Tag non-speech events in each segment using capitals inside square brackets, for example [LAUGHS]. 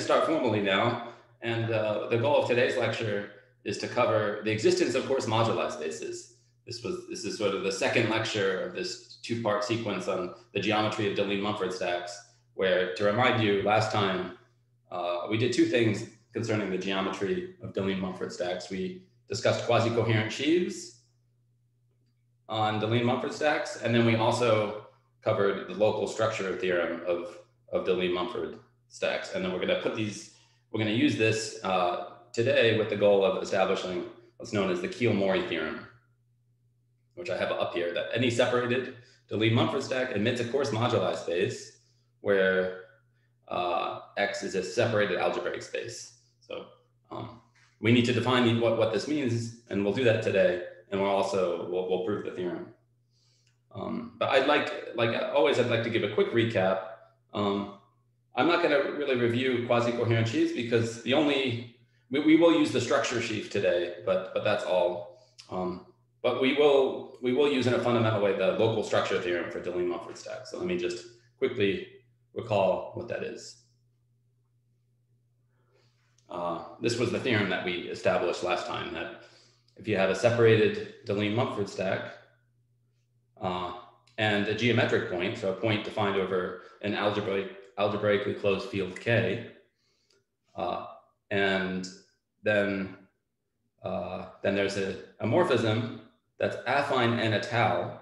start formally now. And uh, the goal of today's lecture is to cover the existence of coarse moduli spaces. This was this is sort of the second lecture of this two-part sequence on the geometry of Deligne-Mumford stacks, where to remind you, last time uh, we did two things concerning the geometry of Deligne-Mumford stacks. We discussed quasi-coherent sheaves on Deligne-Mumford stacks, and then we also covered the local structure theorem of, of Deligne-Mumford stacks. And then we're gonna put these, we're gonna use this uh, today with the goal of establishing what's known as the Keel-Mori theorem, which I have up here, that any separated Deligne-Mumford stack admits a coarse moduli space where uh, X is a separated algebraic space. So um, we need to define what, what this means, and we'll do that today. And we'll also, we'll, we'll prove the theorem. Um, but I'd like, like always, I'd like to give a quick recap. Um, I'm not gonna really review quasi-coherent sheaves because the only we, we will use the structure sheaf today, but but that's all. Um, but we will we will use in a fundamental way the local structure theorem for Deligne-Mumford stack. So let me just quickly recall what that is. Uh, this was the theorem that we established last time that if you have a separated Deligne-Mumford stack uh, and a geometric point, so a point defined over an algebraic, algebraically closed field K, uh, and then, uh, then there's a, a, morphism that's affine and étale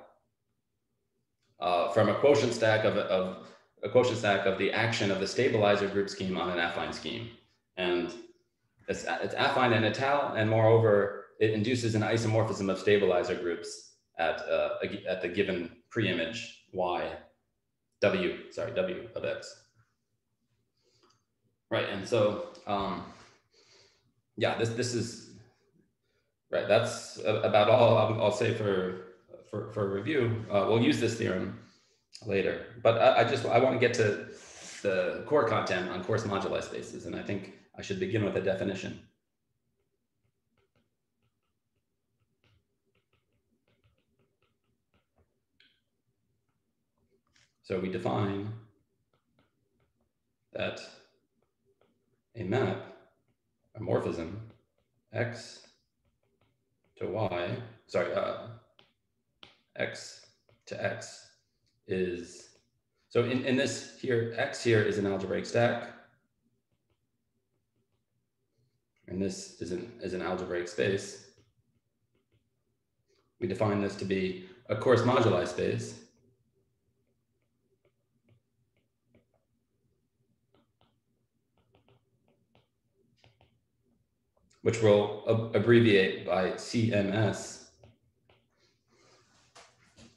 uh, from a quotient stack of, of a quotient stack of the action of the stabilizer group scheme on an affine scheme. And it's, it's affine and étale, and moreover, it induces an isomorphism of stabilizer groups at, uh, at the given preimage y, w, sorry, w of x. Right, and so um, yeah, this this is right. That's about all I'll, say for for for review. Uh, we'll use this theorem later, but I, I just I want to get to the core content on coarse moduli spaces, and I think I should begin with a definition. So we define that a map a morphism x to y, sorry, uh, x to x is, so in, in this here, x here is an algebraic stack. And this is an, is an algebraic space. We define this to be a coarse moduli space. Which we'll ab abbreviate by CMS,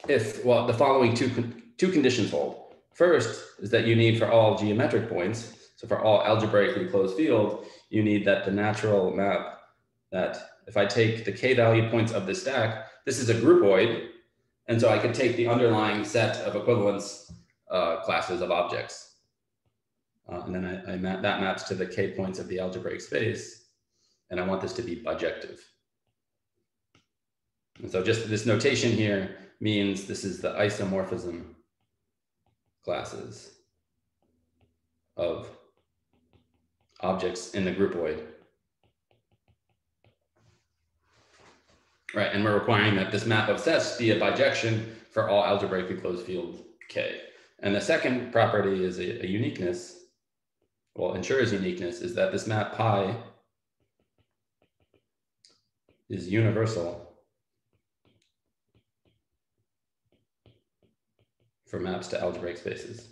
if, well, the following two, con two conditions hold. First is that you need for all geometric points, so for all algebraically closed field, you need that the natural map that if I take the k value points of the stack, this is a groupoid, and so I could take the underlying set of equivalence uh, classes of objects. Uh, and then I, I that maps to the k points of the algebraic space and I want this to be bijective. And so just this notation here means this is the isomorphism classes of objects in the groupoid. Right, and we're requiring that this map of sets be a bijection for all algebraically closed field K. And the second property is a, a uniqueness, well, ensures uniqueness, is that this map pi is universal for maps to algebraic spaces.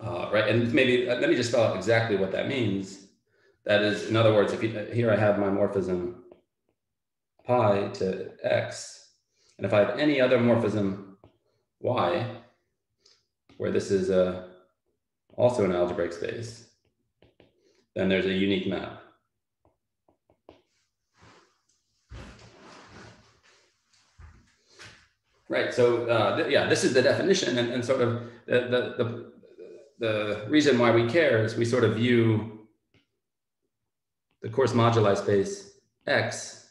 Uh, right, and maybe uh, let me just spell out exactly what that means. That is, in other words, if you, here I have my morphism pi to x, and if I have any other morphism y, where this is a also an algebraic space, then there's a unique map. Right, so uh, th yeah, this is the definition and, and sort of the, the, the, the reason why we care is we sort of view the coarse moduli space X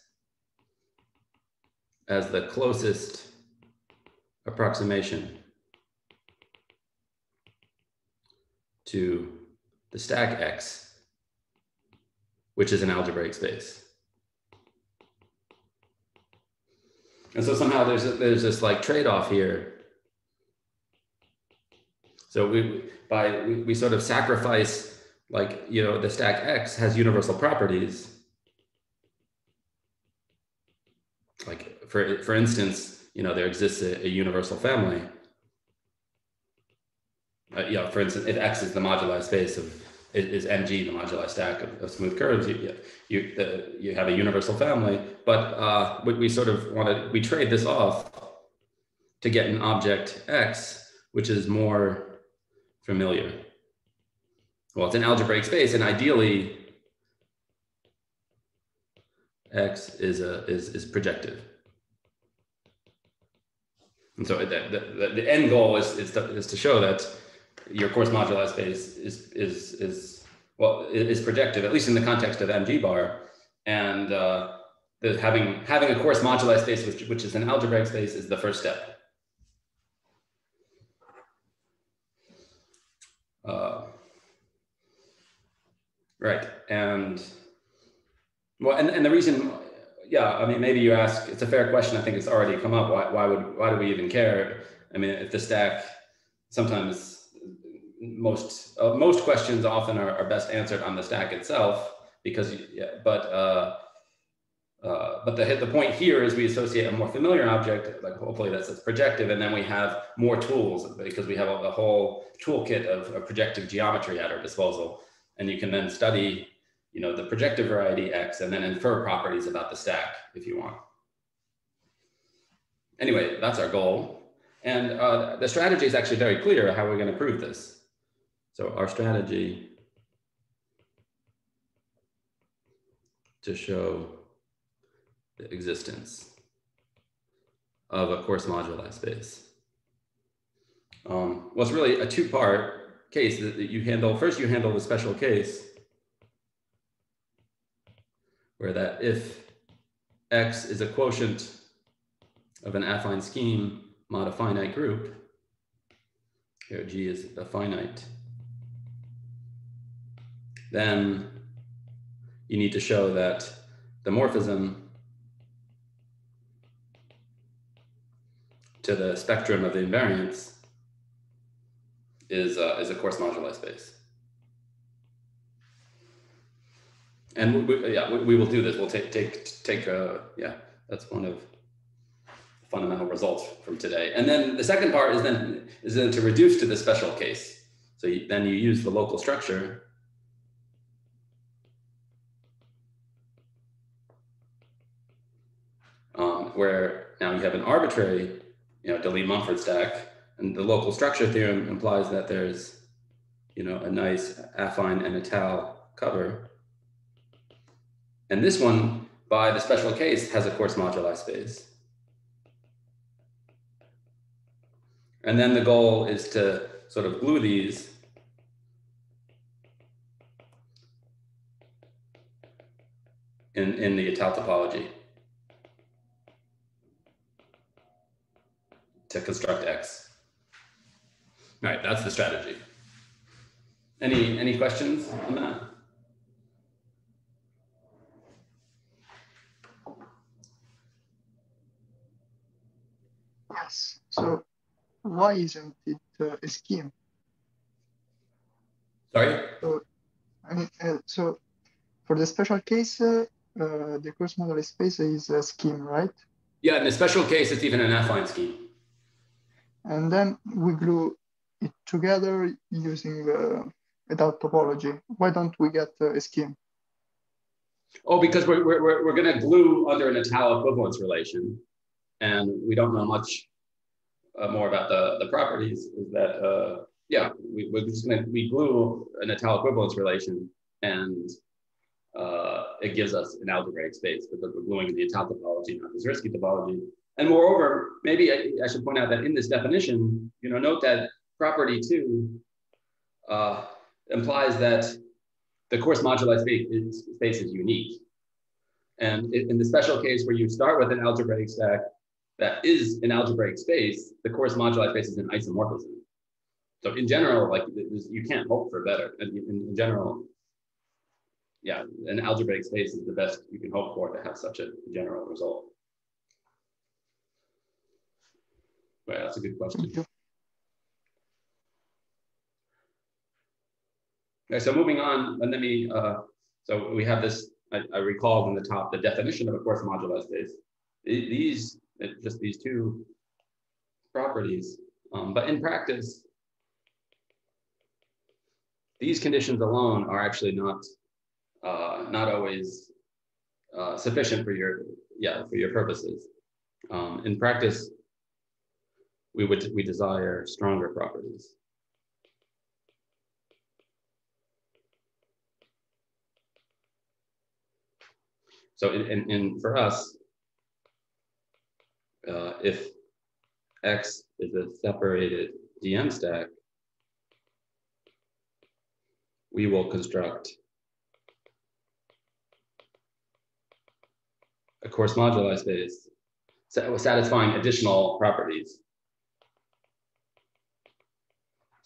as the closest approximation to the stack X, which is an algebraic space. And so somehow there's, a, there's this like trade-off here. So we, by, we, sort of sacrifice like, you know, the stack X has universal properties. Like for, for instance, you know, there exists a, a universal family. Uh, you know, for instance, if X is the moduli space of is, MG the moduli stack of, of smooth curves, you you, the, you have a universal family. But uh, we, we sort of want to we trade this off to get an object X, which is more familiar. Well, it's an algebraic space, and ideally, X is a is is projective. And so the, the, the end goal is, is, to, is to show that your coarse moduli space is is is well is projective at least in the context of MG bar, and uh, the, having having a coarse moduli space which, which is an algebraic space is the first step. Uh, right, and well, and, and the reason, yeah, I mean, maybe you ask, it's a fair question. I think it's already come up. Why, why would, why do we even care? I mean, if the stack sometimes most uh, most questions often are, are, best answered on the stack itself because yeah, but uh, uh, but the the point here is we associate a more familiar object like hopefully that's, that's projective and then we have more tools because we have a, a whole toolkit of, of, projective geometry at our disposal. And you can then study you know the projective variety x and then infer properties about the stack if you want. Anyway that's our goal. And uh, the strategy is actually very clear how we're going to prove this so our strategy to show the existence of a coarse moduli space. Um, well, it's really a two-part case that, that you handle. First, you handle the special case where that if X is a quotient of an affine scheme mod a finite group, here G is a finite then you need to show that the morphism to the spectrum of the invariants is, uh, is a coarse moduli space. And we, yeah, we, we, will do this. We'll take, take, take, uh, yeah, that's one of fundamental results from today. And then the second part is then, is then to reduce to the special case. So you, then you use the local structure where now you have an arbitrary, you know, De Mumford stack, and the local structure theorem implies that there's, you know, a nice affine and étale cover. And this one, by the special case, has a coarse moduli space. And then the goal is to sort of glue these in, in the étale topology. To construct X. All right, that's the strategy. Any, any questions on that? Yes. So why isn't it uh, a scheme? Sorry? So, I mean, uh, so for the special case, uh, uh the coarse moduli space is a scheme, right? Yeah, in the special case, it's even an affine scheme and then we glue it together using uh, étale topology. Why don't we get uh, a scheme? Oh, because we're, we're, we're going to glue under an étale equivalence relation. And we don't know much uh, more about the, the properties is that, uh, yeah, we, we're just going to, we glue an étale equivalence relation and uh, it gives us an algebraic space because we're gluing the étale topology, not the Zariski topology. And moreover, maybe I, I, should point out that in this definition, you know, note that property two uh, implies that the coarse moduli space is, space is unique. And in the special case where you start with an algebraic stack that is an algebraic space, the coarse moduli space is an isomorphism. So in general, like you can't hope for better. In, in, general, yeah, an algebraic space is the best you can hope for to have such a general result. Right, that's a good question. Okay, so moving on, and let me, uh, so we have this, I, I recalled on the top, the definition of a coarse moduli space. These, just these two properties, um, but in practice, these conditions alone are actually not, uh, not always uh, sufficient for your, yeah, for your purposes. Um, in practice, we would, we desire stronger properties. So in, in, in for us, uh, if X is a separated DM stack, we will construct a coarse moduli space satisfying additional properties.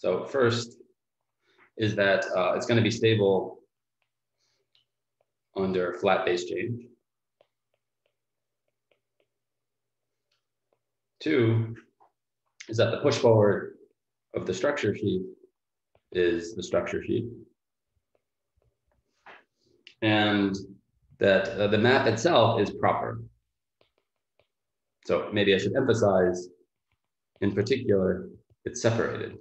So first is that uh, it's going to be stable under flat base change. Two is that the push forward of the structure sheaf is the structure sheaf. And that uh, the map itself is proper. So maybe I should emphasize, in particular, it's separated.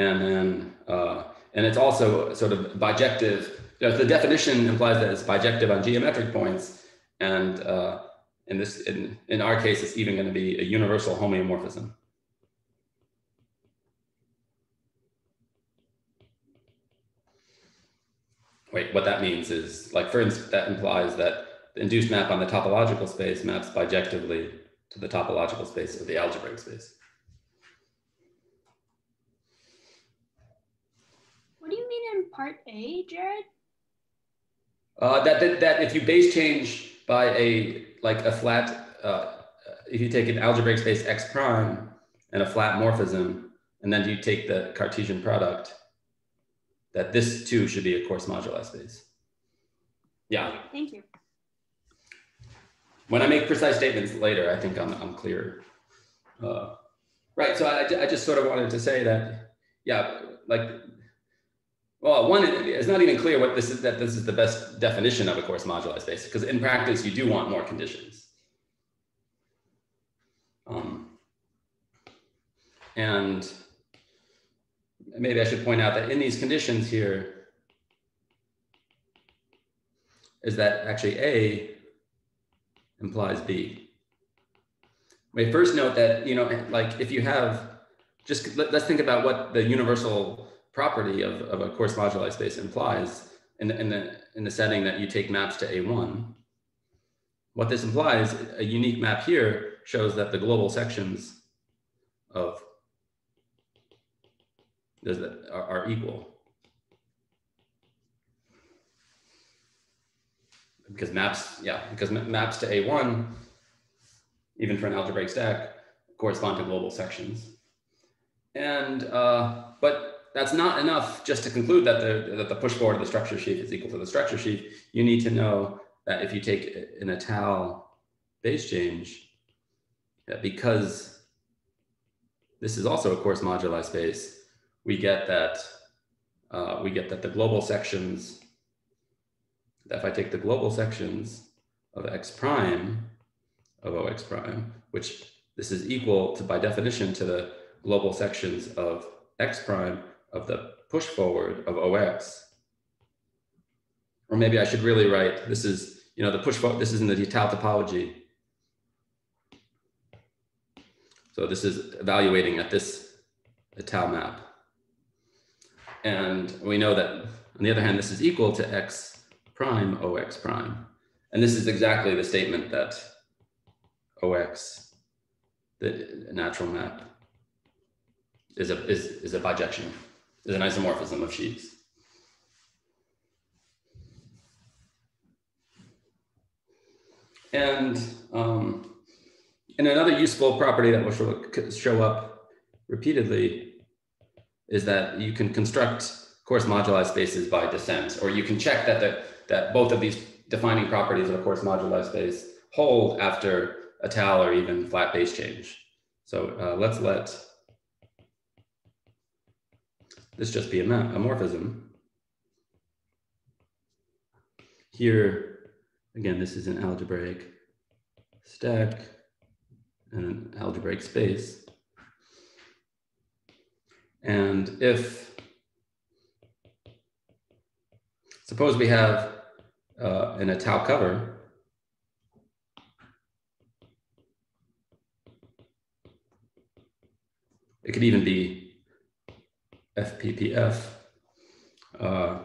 And then uh, and it's also sort of bijective. You know, the definition implies that it's bijective on geometric points. And uh, in this, in, in our case, it's even going to be a universal homeomorphism. Wait, what that means is like, for instance, that implies that the induced map on the topological space maps bijectively to the topological space of the algebraic space. Part A, Jarod? Uh, that, that, that if you base change by a, like a flat, uh, if you take an algebraic space X prime and a flat morphism, and then you take the Cartesian product, that this too should be a coarse moduli space. Yeah. Thank you. When I make precise statements later, I think I'm, I'm clear. Uh, right. So I, I just sort of wanted to say that, yeah, like well, one, it's not even clear what this is, that this is the best definition of a coarse moduli space, because in practice, you do want more conditions. Um, and maybe I should point out that in these conditions here, is that actually A implies B. We first note that, you know, like if you have, just let, us think about what the universal property of, of a coarse moduli space implies in the, in, the, in the setting that you take maps to A1. What this implies, a unique map here shows that the global sections of are, are equal. Because maps, yeah, because maps to A1, even for an algebraic stack, correspond to global sections. And, uh, but that's not enough just to conclude that the, that the push forward of the structure sheaf is equal to the structure sheaf. You need to know that if you take an étale base change, that because this is also a coarse moduli space, we get that uh, we get that the global sections, that if I take the global sections of x prime of OX prime, which this is equal to by definition to the global sections of x prime of the push forward of OX. Or maybe I should really write, this is, you know, the push forward, this is in the étale topology. So this is evaluating at this étale map. And we know that on the other hand, this is equal to X prime OX prime. And this is exactly the statement that OX, the natural map, is a, is, is a bijection is an isomorphism of sheaves. And, um, and another useful property that will show, show up repeatedly is that you can construct coarse moduli spaces by descent, or you can check that, the, that both of these defining properties of a coarse moduli space hold after étale or even flat base change. So uh, let's let this just be a, morphism. Here, again, this is an algebraic stack and an algebraic space. And if, suppose we have uh, an Étale cover, it could even be FPPF, uh,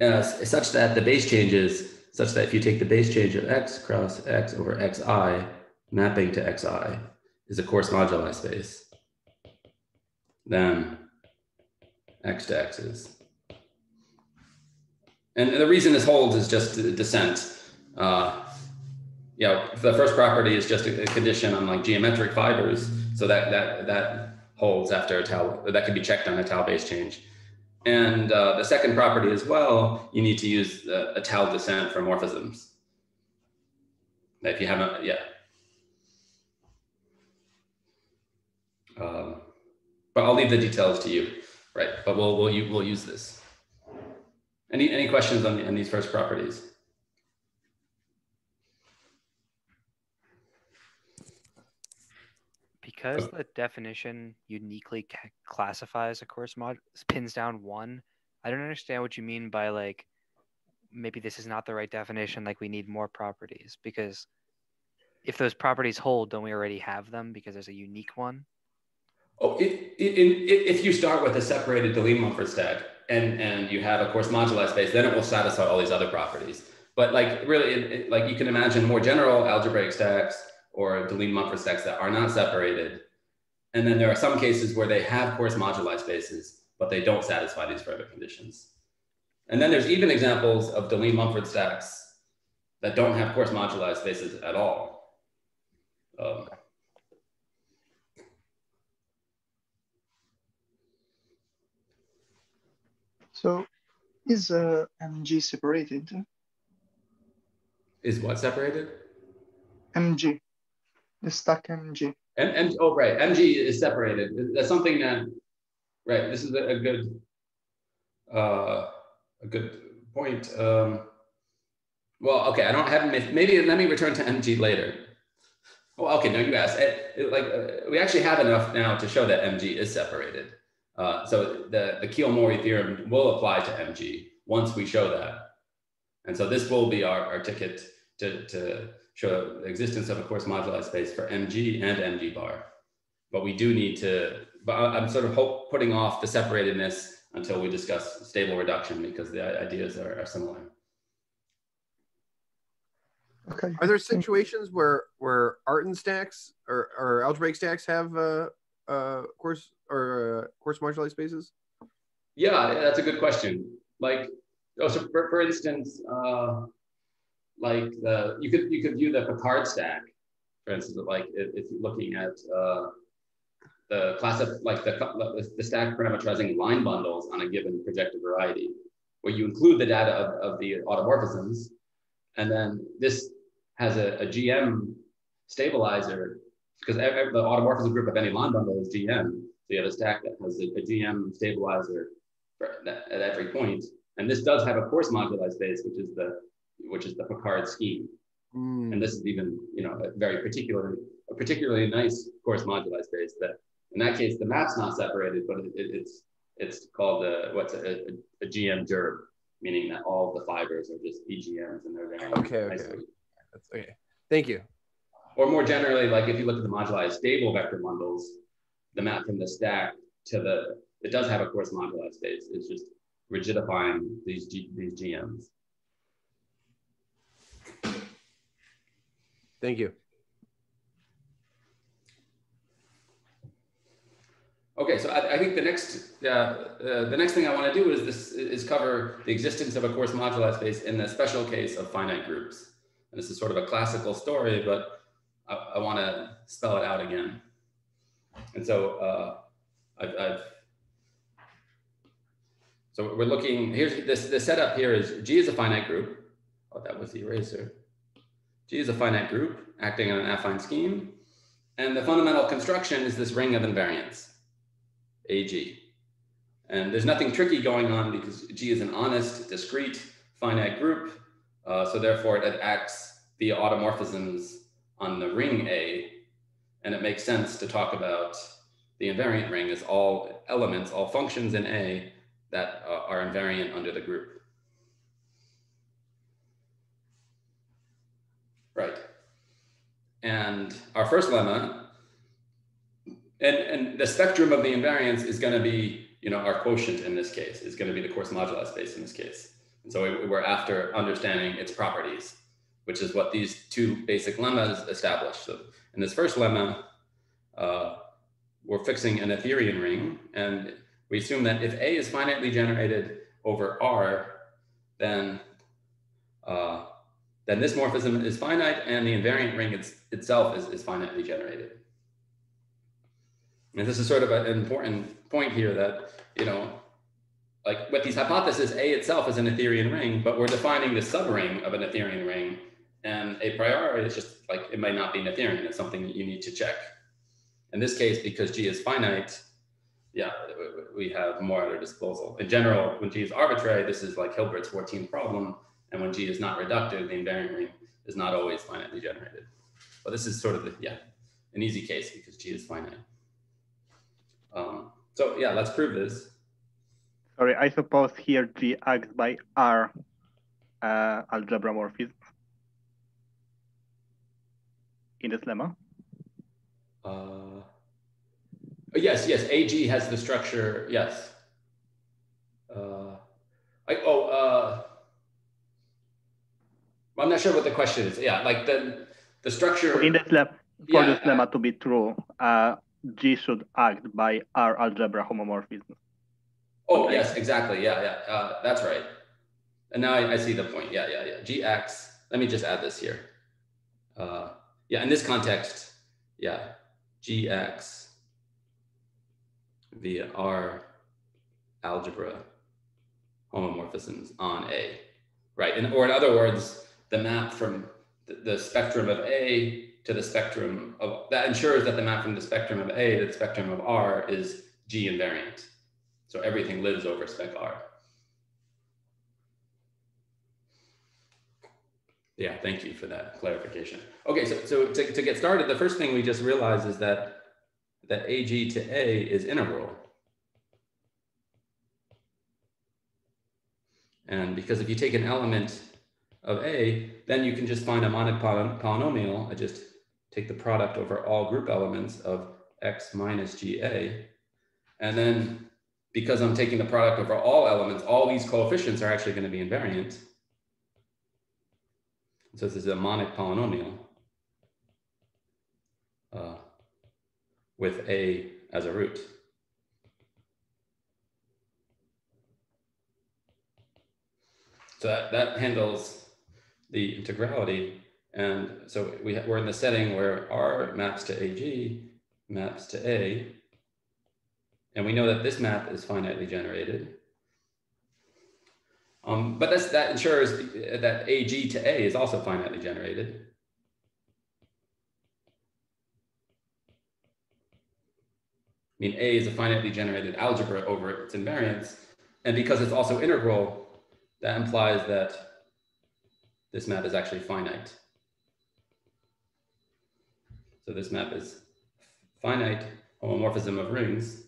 as, such that the base changes such that if you take the base change of x cross x over xi, mapping to xi is a coarse moduli space, then x to x is. And the reason this holds is just descent. Uh, yeah, the first property is just a condition on like geometric fibers. So that, that, that holds after Étale, that can be checked on Étale base change. And uh, the second property as well, you need to use a Étale descent for morphisms. If you haven't, yeah. Um, but I'll leave the details to you, right? But we'll, we'll, we'll use this. Any, any questions on, on these first properties? Because uh, the definition uniquely classifies a coarse mod pins down one i don't understand what you mean by like maybe this is not the right definition like we need more properties. Because if those properties hold don't we already have them because there's a unique one? Oh it, it, it, if you start with a separated Deligne Mumford stack and and you have a coarse moduli space then it will satisfy all these other properties. But like really like you can imagine more general algebraic stacks or Deligne Mumford stacks that are not separated. And then there are some cases where they have coarse moduli spaces, but they don't satisfy these further conditions. And then there's even examples of Deligne Mumford stacks that don't have coarse moduli spaces at all. Um, so is uh, MG separated? Is what separated? MG the stack MG. And, and oh right, MG is separated. That's something that right. This is a, a good uh, a good point. Um, well, okay, I don't have maybe let me return to MG later. Well, okay, no, you asked. It, it, like uh, we actually have enough now to show that MG is separated. Uh, so the the Keel-Mori theorem will apply to MG once we show that, and so this will be our, our ticket to to show the existence of a coarse moduli space for MG and MG bar. But we do need to, but I'm sort of hope, putting off the separatedness until we discuss stable reduction because the ideas are, are similar. Okay. Are there situations where where Artin stacks or, or algebraic stacks have uh, uh, coarse or uh, coarse moduli spaces? Yeah, that's a good question. Like, oh, so for, for instance, uh, like the you could you could view the Picard stack, for instance, like if, if you're looking at uh, the class of like the, the stack parameterizing line bundles on a given projective variety, where you include the data of, of the automorphisms, and then this has a, a GM stabilizer because the automorphism group of any line bundle is GM. So you have a stack that has a, a GM stabilizer at every point. And this does have a coarse moduli space, which is the which is the Picard scheme. Mm. And this is even, you know, a very particular, a particularly nice coarse moduli space that in that case, the map's not separated, but it, it, it's it's called a, what's a, a, a, GM gerbe, meaning that all the fibers are just EGMs and they're very okay. Okay. That's, okay. Thank you. Or more generally, like if you look at the moduli stable vector bundles, the map from the stack to the, it does have a coarse moduli space. It's just rigidifying these, G, these GMs. Thank you. Okay, so I, I think the next uh, uh, the next thing I want to do is this is cover the existence of a coarse moduli space in the special case of finite groups. And this is sort of a classical story, but I, I want to spell it out again. And so uh, I've, I've, so we're looking, here's this, the setup here is G is a finite group. Oh, that was the eraser. G is a finite group acting on an affine scheme. And the fundamental construction is this ring of invariants, AG. And there's nothing tricky going on because G is an honest, discrete, finite group. Uh, so therefore it acts via automorphisms on the ring A. And it makes sense to talk about the invariant ring as all elements, all functions in A that uh, are invariant under the group. Right. And our first lemma, and, and the spectrum of the invariance is going to be, you know, our quotient in this case is going to be the coarse moduli space in this case. And so we're after understanding its properties, which is what these two basic lemmas establish. So in this first lemma, uh, we're fixing an Noetherian ring, and we assume that if A is finitely generated over R, then uh, then this morphism is finite and the invariant ring it's, itself is, is finitely generated. And this is sort of an important point here that, you know, like with these hypotheses, A itself is an Noetherian ring, but we're defining the subring of an Noetherian ring. And a priori, it's just like, it might not be Noetherian. It's something that you need to check. In this case, because G is finite, yeah, we have more at our disposal. In general, when G is arbitrary, this is like Hilbert's 14th problem. And when G is not reductive, the invariant ring is not always finitely generated. But this is sort of the, yeah, an easy case because G is finite. Um, so yeah, let's prove this. Sorry, I suppose here G acts by R uh, algebra morphism in this lemma. Uh, yes, yes, AG has the structure, yes. Uh, I, oh, uh, I'm not sure what the question is. Yeah, like the the structure. In this lab, for yeah, this lemma to be true, uh, G should act by R algebra homomorphism. Oh yes, exactly. Yeah, yeah, uh, that's right. And now I, I, see the point. Yeah, yeah, yeah. Gx. Let me just add this here. Uh, yeah, in this context, yeah, Gx via R algebra homomorphisms on A, right? And or in other words, the map from the, spectrum of A to the spectrum of, that ensures that the map from the spectrum of A to the spectrum of R is G invariant. So everything lives over spec R. Yeah, thank you for that clarification. Okay, so, so to, to get started, the first thing we just realized is that, that AG to A is integral. And because if you take an element of A, then you can just find a monic polynomial. I just take the product over all group elements of X minus GA. And then because I'm taking the product over all elements, all these coefficients are actually going to be invariant. So this is a monic polynomial uh, with A as a root. So that, that handles the integrality. And so we we're in the setting where R maps to AG, maps to A. And we know that this map is finitely generated. Um, but that ensures that AG to A is also finitely generated. I mean, A is a finitely generated algebra over its invariance. And because it's also integral, that implies that this map is actually finite. So this map is finite homomorphism of rings.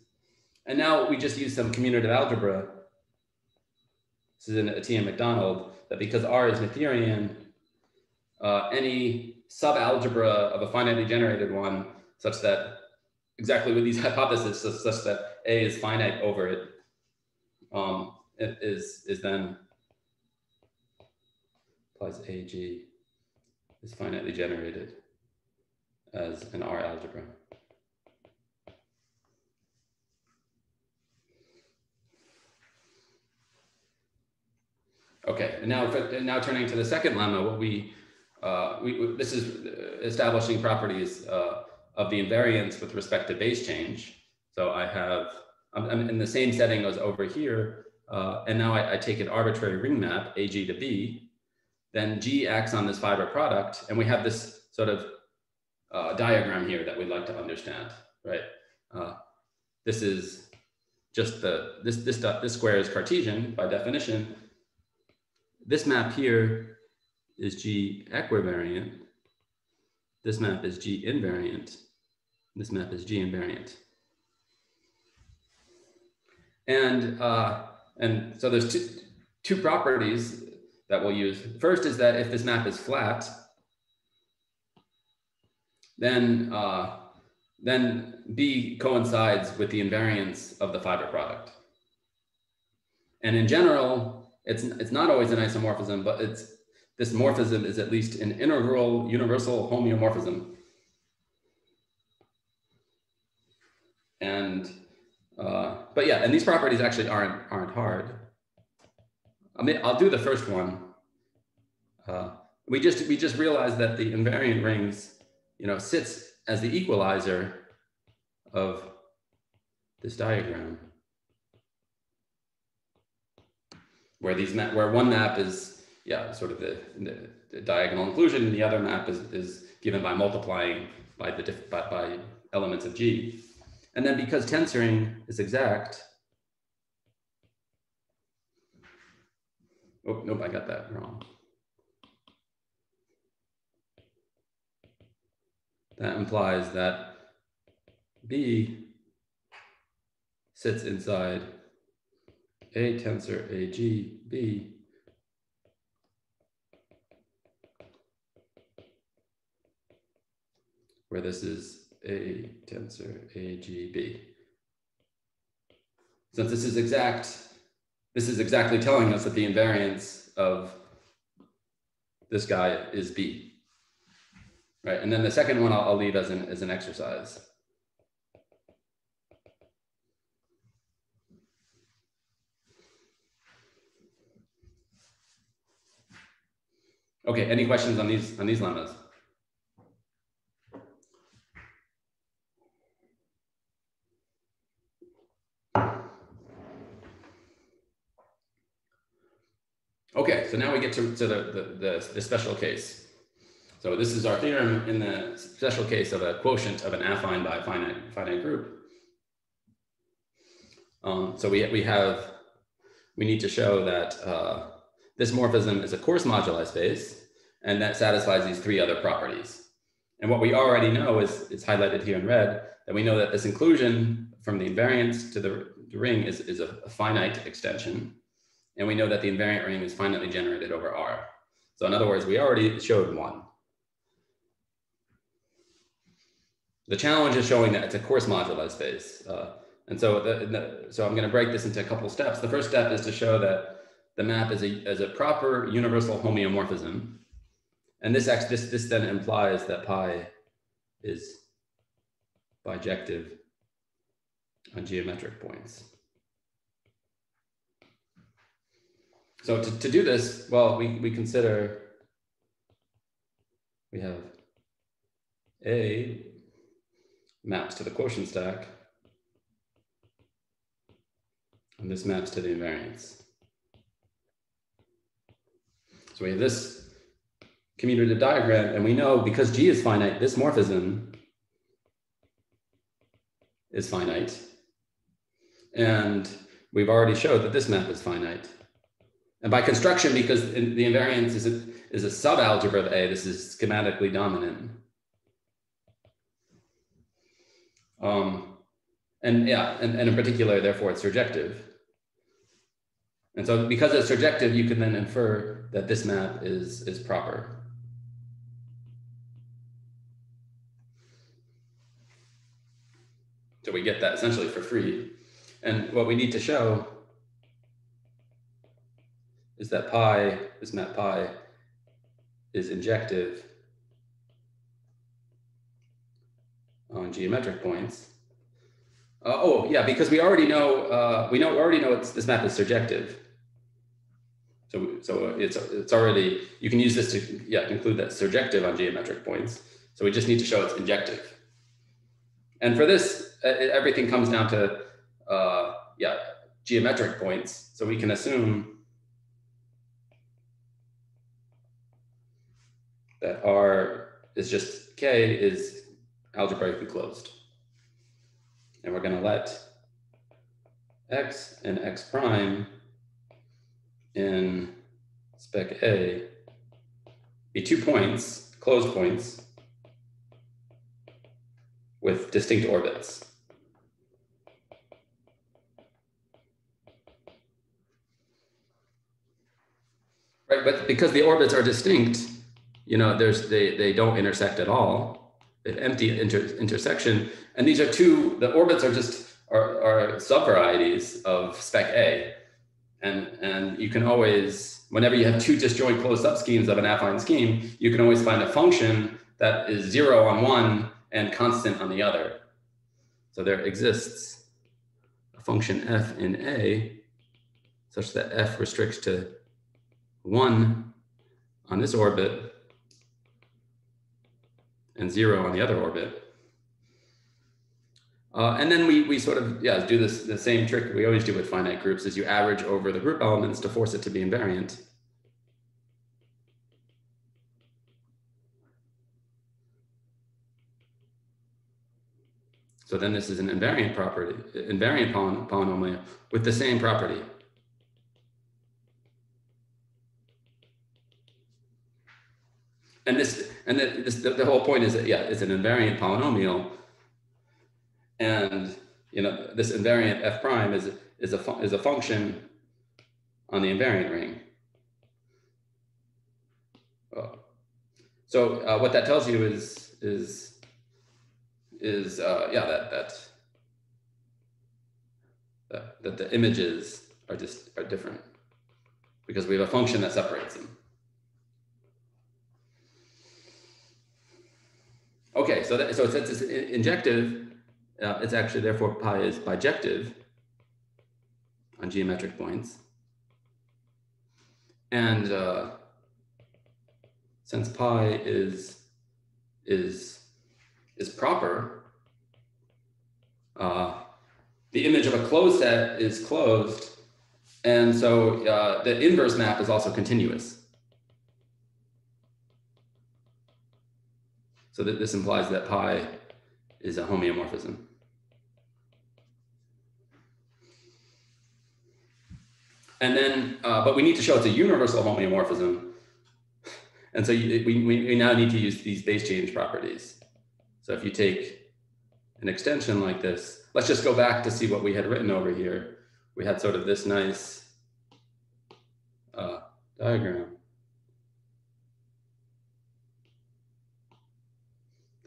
And now we just use some commutative algebra. This is in Atiyah Macdonald, that because R is Noetherian, uh, any subalgebra of a finitely generated one, such that exactly with these [LAUGHS] hypotheses, such, such that A is finite over it, um, it is, is then plus AG is finitely generated as an R algebra. Okay, and now, now turning to the second lemma, what we uh, we, this is establishing properties uh, of the invariance with respect to base change. So I have, I'm, I'm in the same setting as over here, uh, and now I, I take an arbitrary ring map, AG to B, then G acts on this fiber product, and we have this sort of uh, diagram here that we'd like to understand, right? Uh, this is just the, this, this, dot- this square is Cartesian by definition. This map here is G equivariant. This map is G invariant. This map is G invariant. And, uh, and so there's two, two properties that we'll use. First is that if this map is flat, then, uh, then B coincides with the invariance of the fiber product. And in general, it's, it's not always an isomorphism, but it's, this morphism is at least an integral universal homeomorphism. And, uh, but yeah, and these properties actually aren't, aren't hard. I mean, I'll do the first one. Uh, we just, we just realized that the invariant rings, you know, sits as the equalizer of this diagram. Where these map, where one map is, yeah, sort of the, the, the diagonal inclusion, and the other map is, is given by multiplying by the by, by elements of G. And then because tensoring is exact, oh, nope, I got that wrong. That implies that B sits inside A tensor AG B where this is A tensor AGB. Since this is exact, this is exactly telling us that the invariance of this guy is B. Right, and then the second one I'll, I'll leave as an, as an exercise. Okay, any questions on these, on these lemmas? Okay, so now we get to, to the, the, the, the special case. So this is our theorem in the special case of a quotient of an affine by finite, finite group. Um, so we, we have, we need to show that uh, this morphism is a coarse moduli space and that satisfies these three other properties. And what we already know is, is highlighted here in red, that we know that this inclusion from the invariance to the, the ring is, is a, a finite extension. And we know that the invariant ring is finitely generated over R. So in other words, we already showed one. The challenge is showing that it's a coarse moduli space. Uh, and so, the, the, so I'm going to break this into a couple steps. The first step is to show that the map is a, is a proper universal homeomorphism. And this, this, this then implies that pi is bijective on geometric points. So to, to do this, well, we, we consider, we have A maps to the quotient stack, and this maps to the invariance. So we have this commutative diagram, and we know because G is finite, this morphism is finite. And we've already showed that this map is finite. And by construction, because the invariance is a, is a subalgebra of A, this is schematically dominant. Um, and yeah, and, and in particular, therefore, it's surjective. And so because it's surjective, you can then infer that this map is, is proper. So we get that essentially for free. And what we need to show is that pi, this map pi, is injective on geometric points. Uh, oh, yeah, because we already know, uh, we know, already know it's, this map is surjective. So, so it's, it's already, you can use this to yeah, conclude that surjective on geometric points. So we just need to show it's injective. And for this, everything comes down to, uh, yeah, geometric points. So we can assume that R is just K is algebraically closed. And we're gonna let X and X prime in spec A be two points, closed points, with distinct orbits. Right, but because the orbits are distinct, you know, there's they they don't intersect at all. They empty inter, intersection, and these are two. The orbits are just are, are subvarieties of spec A, and and you can always whenever you have two disjoint closed subschemes of an affine scheme, you can always find a function that is zero on one and constant on the other. So there exists a function f in A such that f restricts to one on this orbit and zero on the other orbit. Uh, and then we, we sort of, yeah, do this the same trick we always do with finite groups is you average over the group elements to force it to be invariant. So then this is an invariant property, invariant polynomial with the same property. And this, and the, this, the, the whole point is that, yeah, it's an invariant polynomial. And, you know, this invariant f prime is, is, a, is a function on the invariant ring. Oh. So uh, what that tells you is, is is uh, yeah that that that, that the images are just are different because we have a function that separates them. Okay, so that, so since it's injective, uh, it's actually therefore pi is bijective on geometric points. And uh, since pi is is is proper, uh, the image of a closed set is closed. And so uh, the inverse map is also continuous. So that this implies that pi is a homeomorphism. And then, uh, but we need to show it's a universal homeomorphism. And so you, we, we now need to use these base change properties. So if you take an extension like this, let's just go back to see what we had written over here. We had sort of this nice uh, diagram.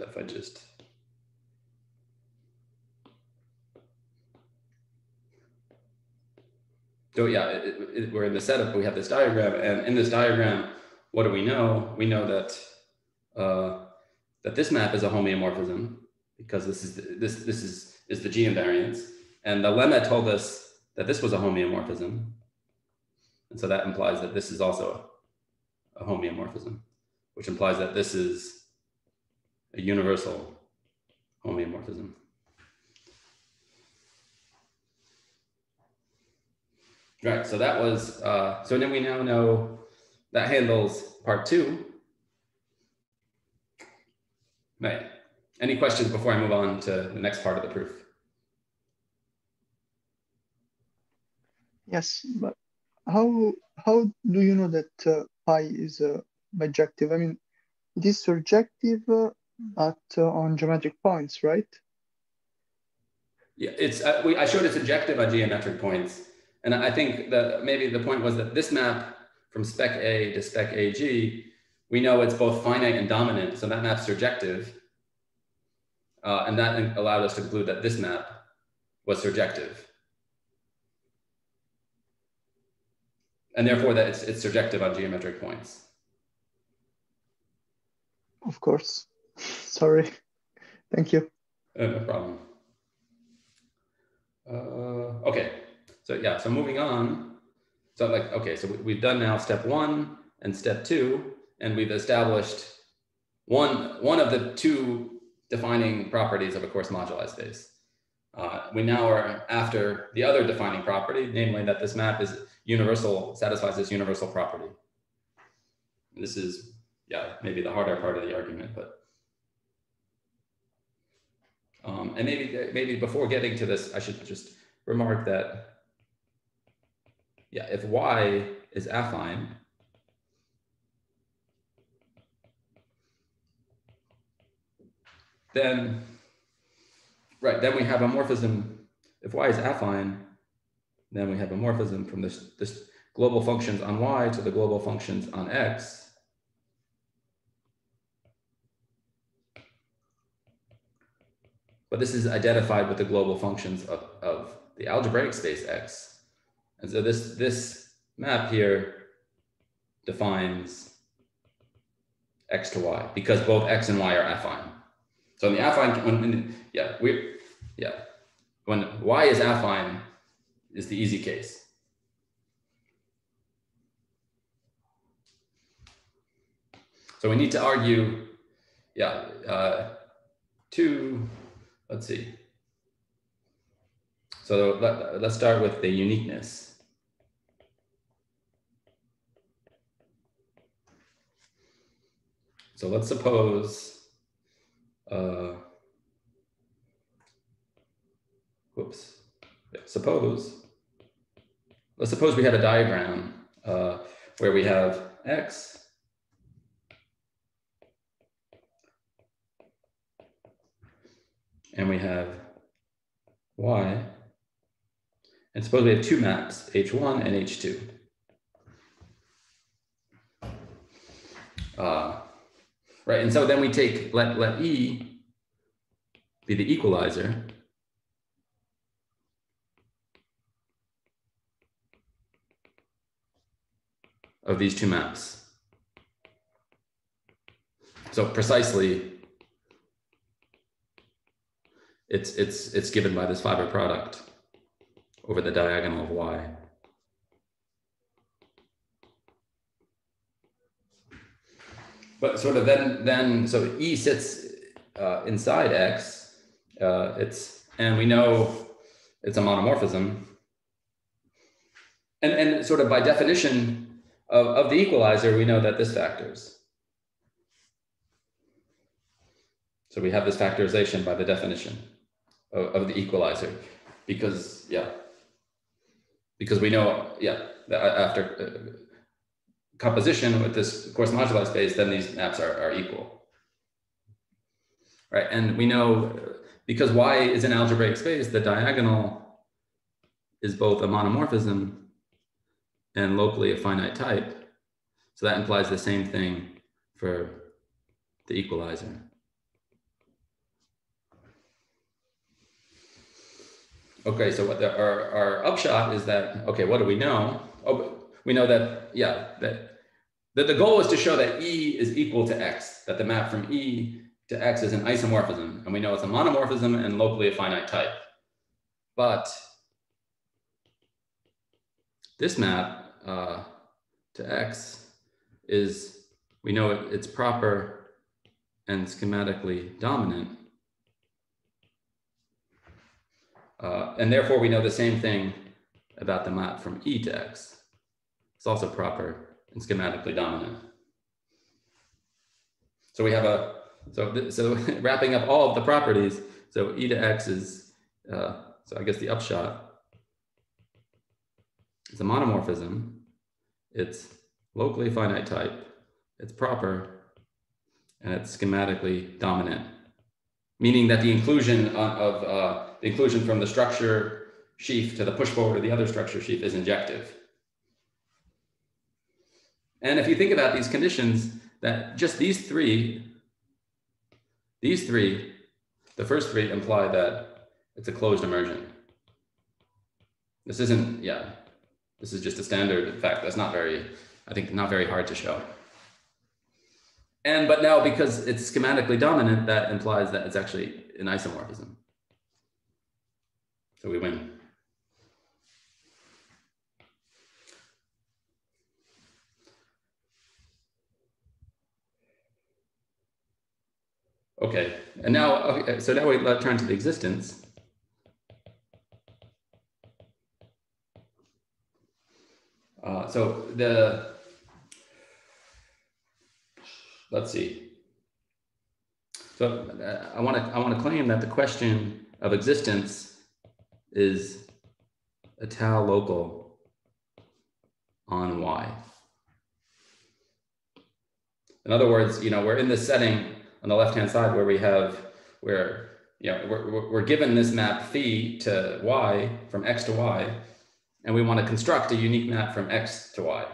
That if I just So yeah, it, it, we're in the setup, we have this diagram and in this diagram, what do we know? We know that uh, that this map is a homeomorphism because this is the, this this is is the G invariance, and the lemma told us that this was a homeomorphism, and so that implies that this is also a homeomorphism, which implies that this is a universal homeomorphism. Right, so that was, uh, so then we now know that handles part two, Right. Any questions before I move on to the next part of the proof? Yes, but how how do you know that uh, pi is uh, bijective? I mean, it is surjective uh, at uh, on geometric points, right? Yeah, it's uh, we, I showed it's injective on geometric points, and I think that maybe the point was that this map from spec A to spec AG we know it's both finite and dominant, so that map's surjective. Uh, and that allowed us to conclude that this map was surjective. And therefore that it's, it's surjective on geometric points. Of course. Sorry. Thank you. Uh, no problem. Uh, okay. So yeah, so moving on. So like, okay, so we- we've done now step one and step two, and we've established one, one of the two defining properties of a coarse moduli space. Uh, we now are after the other defining property, namely that this map is universal, satisfies this universal property. This is, yeah, maybe the harder part of the argument, but. Um, and maybe, maybe before getting to this, I should just remark that, yeah, if y is affine, then, right, then we have a morphism. If y is affine, then we have a morphism from this, this global functions on y to the global functions on x. But this is identified with the global functions of, of the algebraic space x. And so this, this map here defines x to y because both x and y are affine. So in the affine, when, yeah, we, yeah, when y is affine is the easy case. So we need to argue, yeah, uh, two, let's see. So let, let's start with the uniqueness. So let's suppose, uh, whoops, suppose, let's suppose we had a diagram uh, where we have x and we have y. And suppose we have two maps, H1 and H2. Uh, right, and so then we take, let, let E be the equalizer. of these two maps. So precisely it's it's it's given by this fiber product over the diagonal of y. But sort of then then so e sits uh, inside x. Uh, it's and we know it's a monomorphism. And and sort of by definition of, of the equalizer, we know that this factors. So we have this factorization by the definition of, of the equalizer because, yeah, because we know, yeah, that after uh, composition with this coarse moduli space, then these maps are, are equal. Right, and we know because Y is an algebraic space, the diagonal is both a monomorphism and locally a finite type. So that implies the same thing for the equalizer. Okay, so what the, our, our upshot is that, okay, what do we know? Oh, we know that, yeah, that, that the goal is to show that E is equal to X, that the map from E to X is an isomorphism. And we know it's a monomorphism and locally a finite type. But this map uh, to X is, we know it, it's proper and schematically dominant. Uh, and therefore we know the same thing about the map from E to X. It's also proper and schematically dominant. So we have a, so, so [LAUGHS] wrapping up all of the properties, so E to X is, uh, so I guess the upshot it's a monomorphism. It's locally finite type. It's proper, and it's schematically dominant, meaning that the inclusion of uh, the inclusion from the structure sheaf to the push forward of the other structure sheaf is injective. And if you think about these conditions, that just these three, these three, the first three imply that it's a closed immersion. This isn't, yeah, this is just a standard fact that's not very, I think, not very hard to show. And but now because it's schematically dominant, that implies that it's actually an isomorphism. So we win. Okay, and now, okay, so now we turn to the existence. Uh, so the, let's see. So uh, I want to I want to claim that the question of existence is étale local on y. In other words, you know, we're in this setting on the left-hand side where we have, where, you know, we're, we're given this map phi to y from x to y, and we want to construct a unique map from x to y.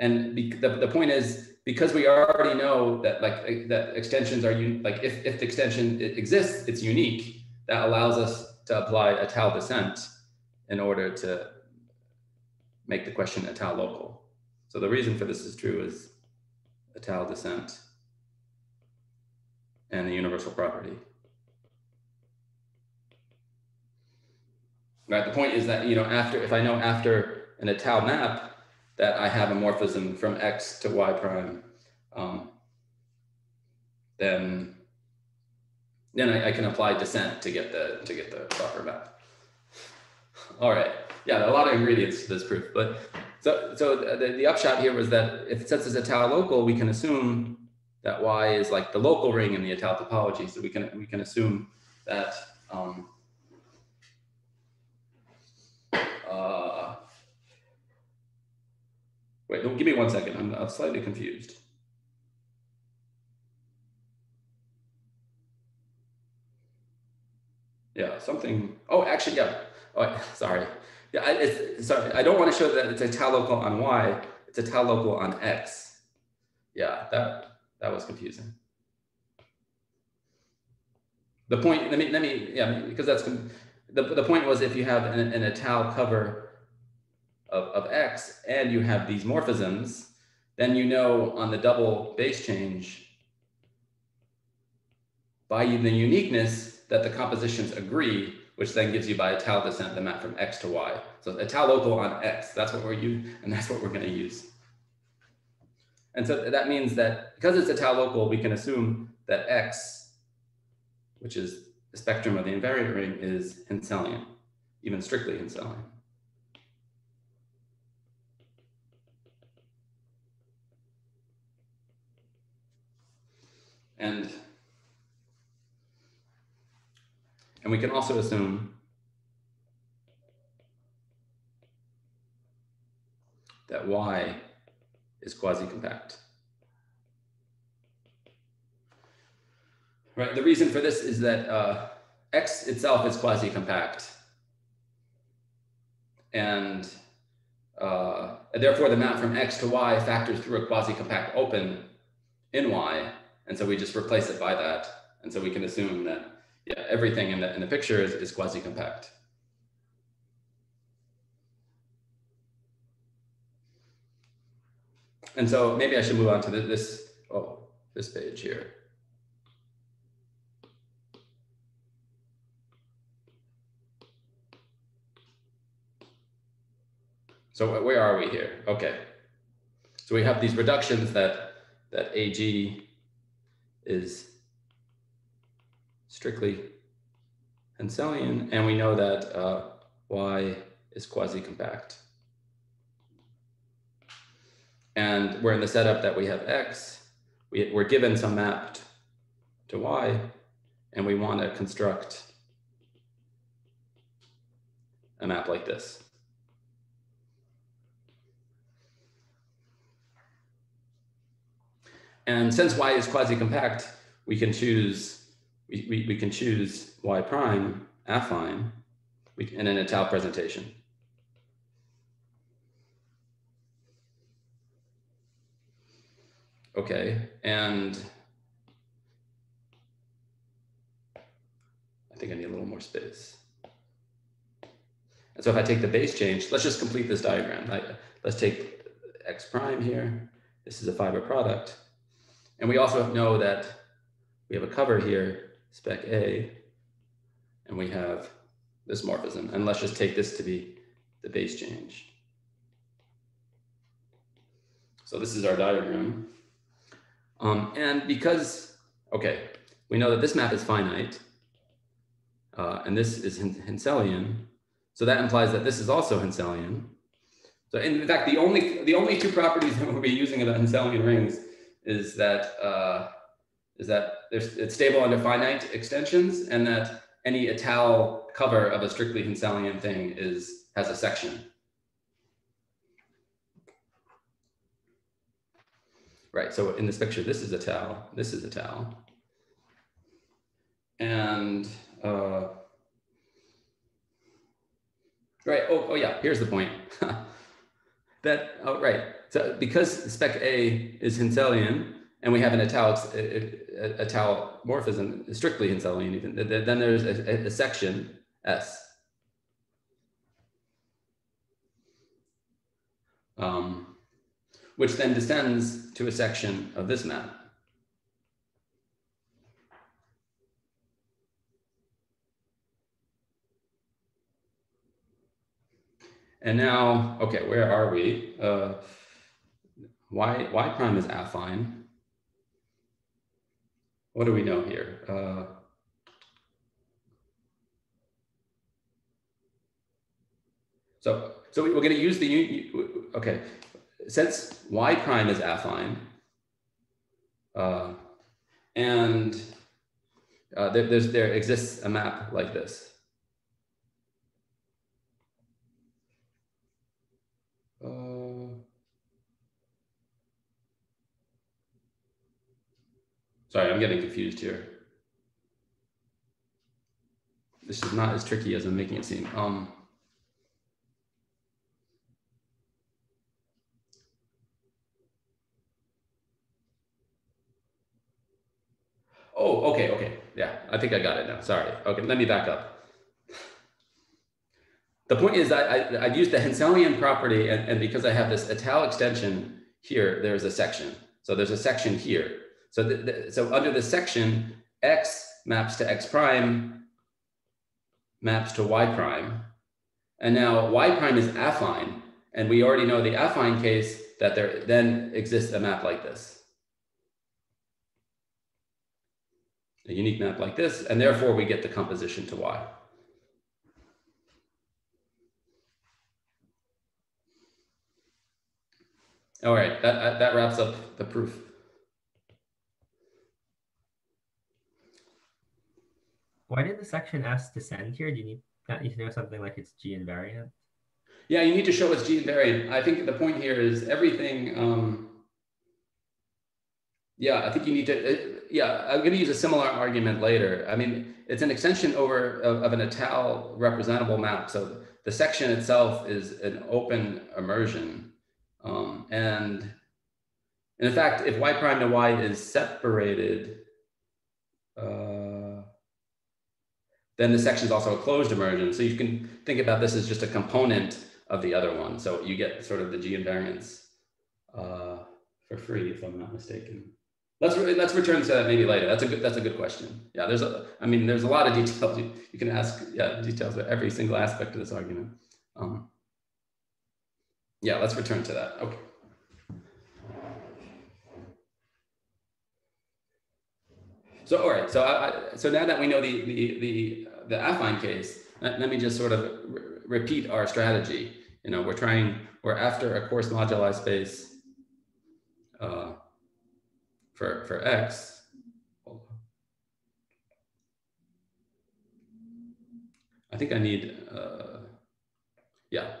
And the, the point is, because we already know that like that extensions are like if, if the extension exists, it's unique, that allows us to apply étale descent in order to make the question étale local. So the reason for this is true is étale descent and the universal property. Right, the point is that, you know, after, if I know after an étale map that I have a morphism from X to Y prime, um, then, then I, I can apply descent to get the, to get the proper map. All right, yeah, a lot of ingredients to this proof, but so, so the, the upshot here was that if since it's étale local, we can assume that Y is like the local ring in the étale topology. So we can we can assume that um, uh, wait, don't give me one second. I'm, I'm slightly confused. Yeah, something. Oh, actually, yeah. Oh, [LAUGHS] sorry. Yeah, it's, sorry. I don't want to show that it's étale local on Y. It's étale local on X. Yeah, that that was confusing. The point, let me, let me, yeah, because that's, the, the point was if you have an, an étale cover of, of X and you have these morphisms, then you know on the double base change by the uniqueness that the compositions agree, which then gives you by étale descent the map from X to Y. So étale local on X, that's what we're using, and that's what we're gonna use. And so that means that because it's étale local, we can assume that X, which is the spectrum of the invariant ring, is Henselian, even strictly Henselian. And, and we can also assume that Y is quasi-compact. Right, the reason for this is that uh, X itself is quasi-compact. And uh, therefore the map from X to Y factors through a quasi-compact open in Y. And so we just replace it by that. And so we can assume that yeah, everything in the, in the picture is, is quasi-compact. And so maybe I should move on to this, oh, this page here. So where are we here? Okay. So we have these reductions that, that AG is strictly Henselian, and we know that uh, Y is quasi-compact. And we're in the setup that we have X, we, we're given some map to Y, and we want to construct a map like this. And since Y is quasi-compact, we can choose we, we, we, can choose Y prime affine we, in an étale presentation. Okay, and I think I need a little more space. And so if I take the base change, let's just complete this diagram. I, let's take X prime here. This is a fiber product. And we also know that we have a cover here, spec A, and we have this morphism. And let's just take this to be the base change. So this is our diagram. Um, and because, okay, we know that this map is finite, uh, and this is Henselian. So that implies that this is also Henselian. So in fact, the only the only two properties [LAUGHS] that we'll be using about Henselian rings is that uh, is that it's stable under finite extensions, and that any étale cover of a strictly Henselian thing is has a section. Right. So in this picture, this is étale. This is étale, and uh, right. Oh, oh yeah. Here's the point. [LAUGHS] that oh, right. So because spec A is Henselian, and we have an italic étale morphism, strictly Henselian even, then there's a, a section S. Um, which then descends to a section of this map. And now, okay, where are we? Uh, y, y prime is affine. What do we know here? Uh, so, so we're going to use the, okay, since y prime is affine, uh, and uh, there, there exists a map like this. Sorry, I'm getting confused here. This is not as tricky as I'm making it seem. Um, oh, okay, okay. Yeah, I think I got it now. Sorry. Okay, let me back up. The point is I, I, I used the Henselian property and, and because I have this étale extension here, there's a section. So there's a section here. So, the, the, so under the section, x maps to x prime, maps to y prime. And now y prime is affine. And we already know the affine case that there then exists a map like this. A unique map like this, and therefore we get the composition to y. All right, that, that wraps up the proof. Why did the section S descend here? Do you need that? You know something like it's G invariant? Yeah, you need to show it's G invariant. I think the point here is everything. Um, yeah, I think you need to. Uh, yeah, I'm going to use a similar argument later. I mean, it's an extension over of, of an étale representable map. So the section itself is an open immersion. Um, and, and in fact, if y prime to y is separated, uh, then the section is also a closed immersion. So you can think about this as just a component of the other one. So you get sort of the G invariance uh, for free, if I'm not mistaken. Let's re let's return to that maybe later. That's a good that's a good question. Yeah, there's a I mean there's a lot of details you, you can ask. Yeah, details about every single aspect of this argument. Um, yeah, let's return to that. Okay. So all right, so I, so now that we know the the the the affine case, let, let me just sort of re repeat our strategy. You know, we're trying, we're after a coarse moduli space uh, for, for X. I think I need, uh, yeah,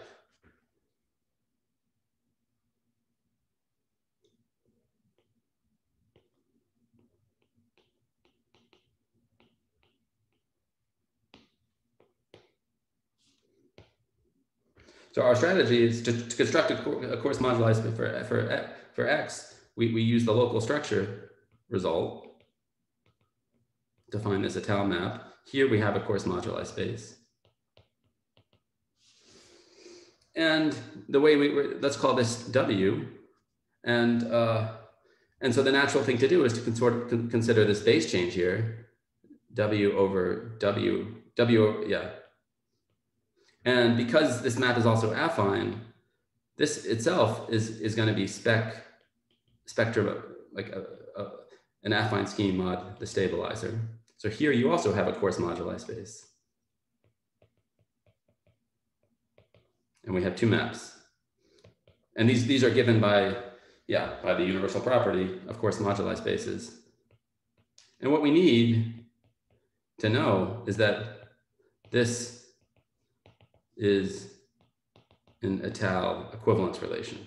So our strategy is to, to construct a, a coarse moduli for, for, for X. We, we use the local structure result to find this étale map. Here we have a coarse moduli space. And the way we, were, let's call this W. And, uh, and so the natural thing to do is to sort of consider this base change here, W over W, W, yeah, and because this map is also affine, this itself is, is going to be spec spectrum, like a, a, an affine scheme mod the stabilizer. So here you also have a coarse moduli space. And we have two maps. And these, these are given by, yeah, by the universal property of coarse moduli spaces. And what we need to know is that this is an étale equivalence relation.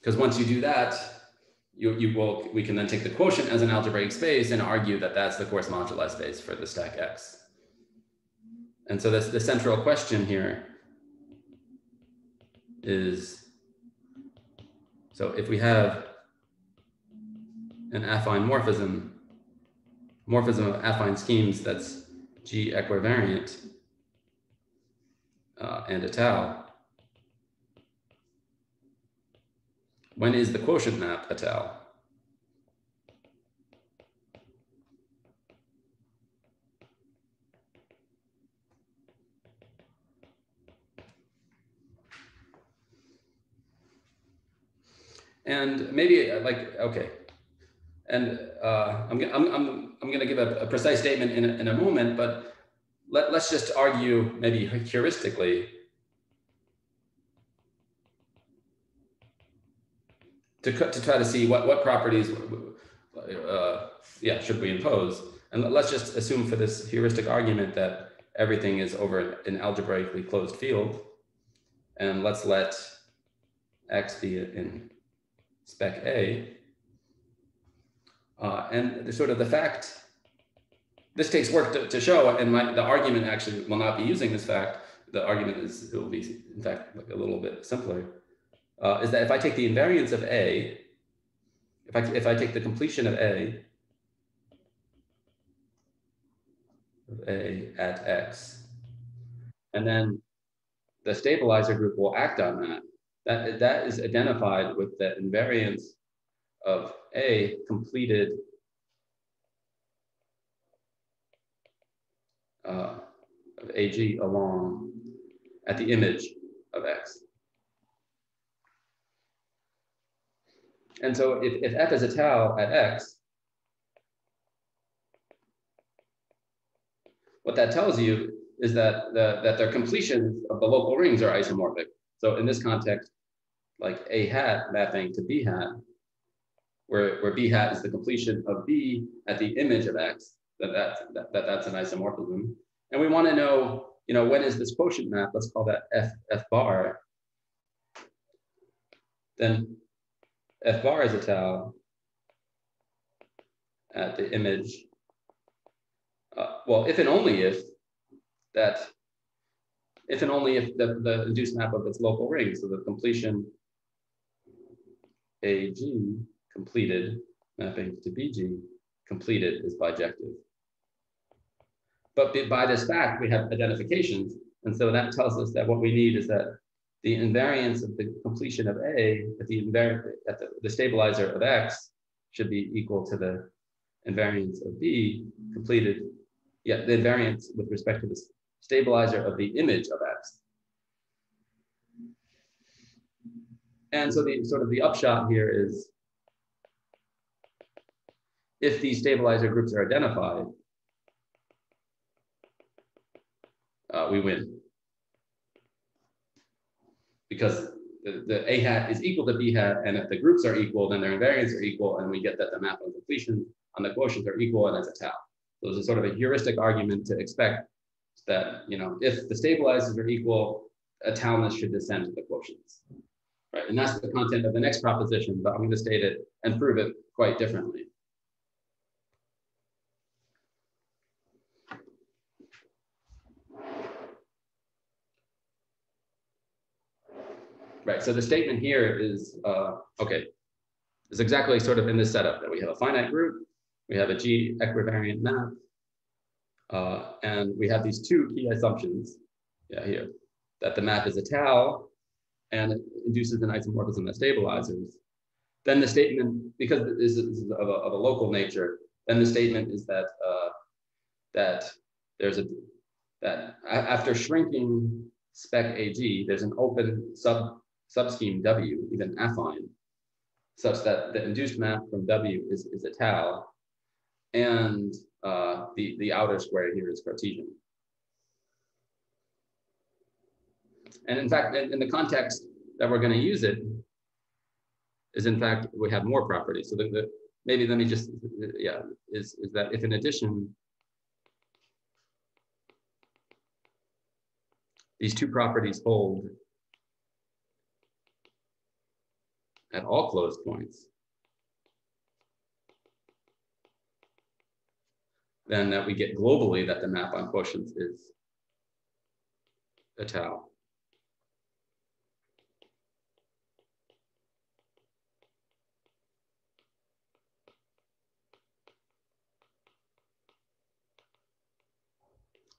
Because once you do that, you, you will, we can then take the quotient as an algebraic space and argue that that's the coarse moduli space for the stack X. And so this, the central question here is, so if we have an affine morphism, morphism of affine schemes that's G equivariant uh, and étale, when is the quotient map étale? And maybe uh, like, okay. And uh, I'm, I'm, I'm, I'm going to give a, a, precise statement in a, in a moment, but let, let's just argue maybe heuristically to, to try to see what, what properties uh, yeah, should we impose. And let's just assume for this heuristic argument that everything is over an algebraically closed field. And let's let X be in spec A. Uh, and the, sort of the fact, this takes work to, to show, and my, the argument actually will not be using this fact. The argument is, it will be, in fact, like a little bit simpler, uh, is that if I take the invariance of A, if I, if I take the completion of A, of A at X, and then the stabilizer group will act on that, that, that is identified with the invariance of A completed uh, of AG along at the image of X. And so if, if F is étale at X, what that tells you is that, the, that their completions of the local rings are isomorphic. So in this context, like A hat mapping to B hat, where, where B hat is the completion of B at the image of X, that, that's, that, that that's an isomorphism. And we want to know, you know, when is this quotient map? Let's call that F, F bar. Then F bar is étale at the image. Uh, well, if and only if that if and only if the, the induced map of its local ring, so the completion AG completed mapping to BG completed is bijective. But by this fact, we have identifications. And so that tells us that what we need is that the invariance of the completion of A at the, at the, the stabilizer of X should be equal to the invariance of B completed, yeah, the invariance with respect to the stabilizer of the image of X. And so the sort of the upshot here is if these stabilizer groups are identified, uh, we win. Because the, the, A hat is equal to B hat, and if the groups are equal, then their invariants are equal, and we get that the map on completion on the quotients are equal, and that's étale. So it's a sort of a heuristic argument to expect that, you know, if the stabilizers are equal, a étaleness should descend to the quotients. Right, and that's the content of the next proposition, but I'm going to state it and prove it quite differently. Right, so the statement here is, uh, okay, is exactly sort of in this setup that we have a finite group, we have a G equivariant map, uh, and we have these two key assumptions yeah, here, that the map is étale and it induces an isomorphism that stabilizers, then the statement, because this is of a, of a local nature, then the statement is that uh, that there's a that after shrinking spec AG, there's an open sub subscheme W, even affine, such that the induced map from W is, is étale, and uh, the, the outer square here is Cartesian. And in fact, in, in the context that we're going to use it, is in fact, we have more properties. So the, the maybe let me just, yeah, is, is that if in addition, these two properties hold at all closed points, then that we get globally that the map on quotients is étale.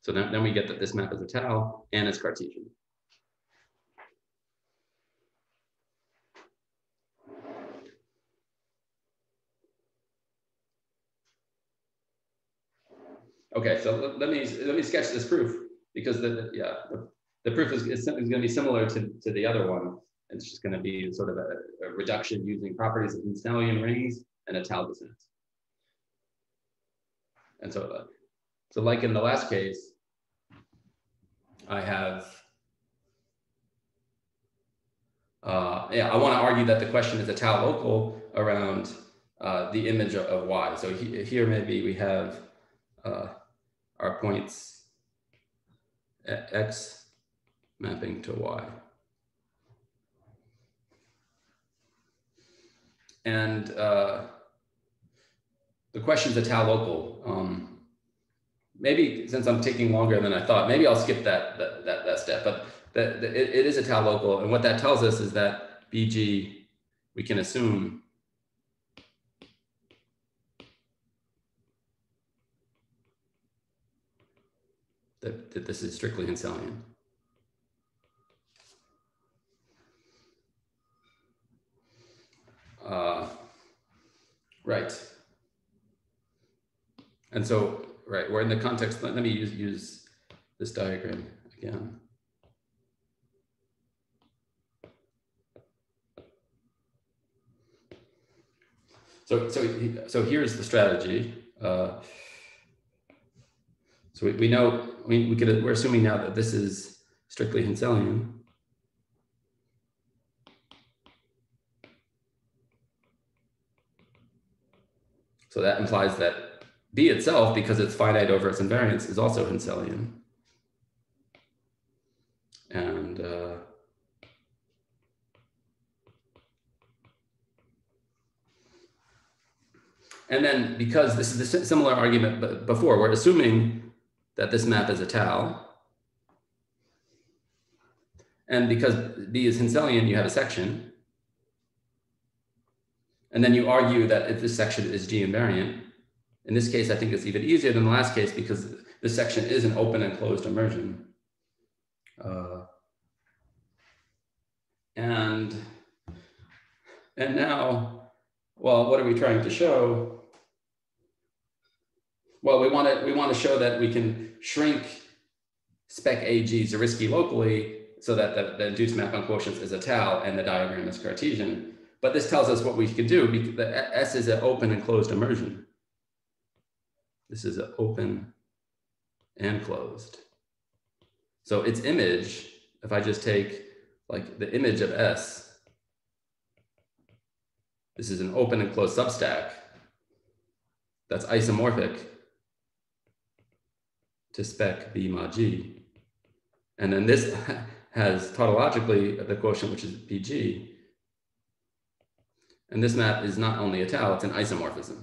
So then, then we get that this map is étale and it's Cartesian. Okay, so let, let me let me sketch this proof because the yeah the, the proof is, is, going to be similar to, to the other one. It's just going to be sort of a, a reduction using properties of Henselian rings and étale descent. And so, uh, so like in the last case, I have, uh, yeah, I want to argue that the question is étale local around uh, the image of, of y. So he, here maybe we have uh, our points x mapping to y. And uh, the question is étale local. Um, maybe since I'm taking longer than I thought, maybe I'll skip that that that, that step. But the, the, it, it is étale local, and what that tells us is that BG, we can assume that, that this is strictly Henselian. Uh, right. And so right, we're in the context, let, let me use, use this diagram again. So, so, so here's the strategy. Uh, so we, we know, we, we could, we're assuming now that this is strictly Henselian. So that implies that B itself, because it's finite over its invariance, is also Henselian. And uh, and then because this is a similar argument before, we're assuming that this map is étale. And because B is Henselian, you have a section. And then you argue that if this section is G invariant, in this case, I think it's even easier than the last case because this section is an open and closed immersion. Uh, and, and now, well, what are we trying to show? Well, we want to we want to show that we can shrink spec AG Zariski locally so that the, the induced map on quotients is étale and the diagram is Cartesian. But this tells us what we can do because the S is an open and closed immersion. This is an open and closed. So its image, if I just take like the image of S, this is an open and closed substack that's isomorphic to spec B mod G. And then this [LAUGHS] has tautologically the quotient, which is PG. And this map is not only étale, it's an isomorphism.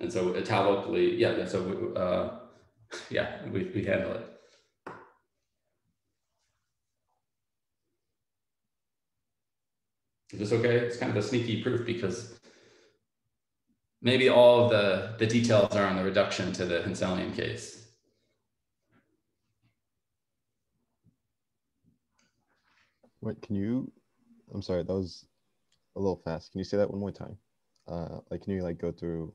And so locally, yeah, so we, uh, [LAUGHS] yeah, we, we handle it. Is this okay? It's kind of a sneaky proof because maybe all of the, the details are on the reduction to the Henselian case. Wait, can you, I'm sorry, that was a little fast. Can you say that one more time? Uh, like, can you like go through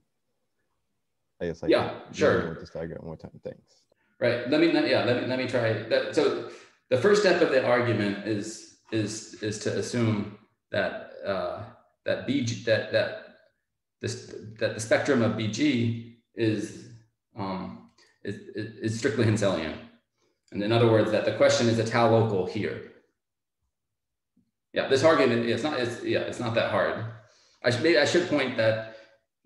I guess like yeah, sure. This diagram one more time. Thanks. Right. Let me yeah. Let me let me try that. So the first step of the argument is is is to assume that uh, that BG that that this that the spectrum of BG is um, is, is strictly Henselian. And in other words, that the question is étale local here. Yeah, this argument, it's not, it's, yeah, it's not that hard. I should, maybe I should point that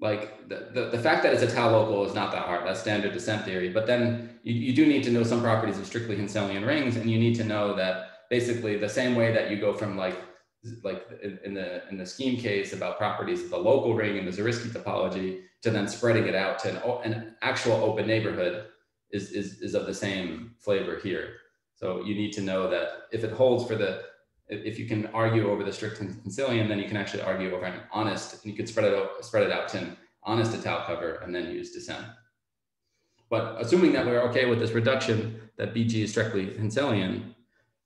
like the, the, the, fact that it's étale local is not that hard. That's standard descent theory. But then you, you do need to know some properties of strictly Henselian rings. And you need to know that basically the same way that you go from like like in, in, the in the scheme case about properties of the local ring and the Zariski topology to then spreading it out to an, an actual open neighborhood is, is, is of the same flavor here. So you need to know that if it holds for the, if you can argue over the strict Henselian, then you can actually argue over an honest, and you could spread it out, spread it out to an honest étale cover and then use descent. But assuming that we're okay with this reduction that BG is strictly Henselian,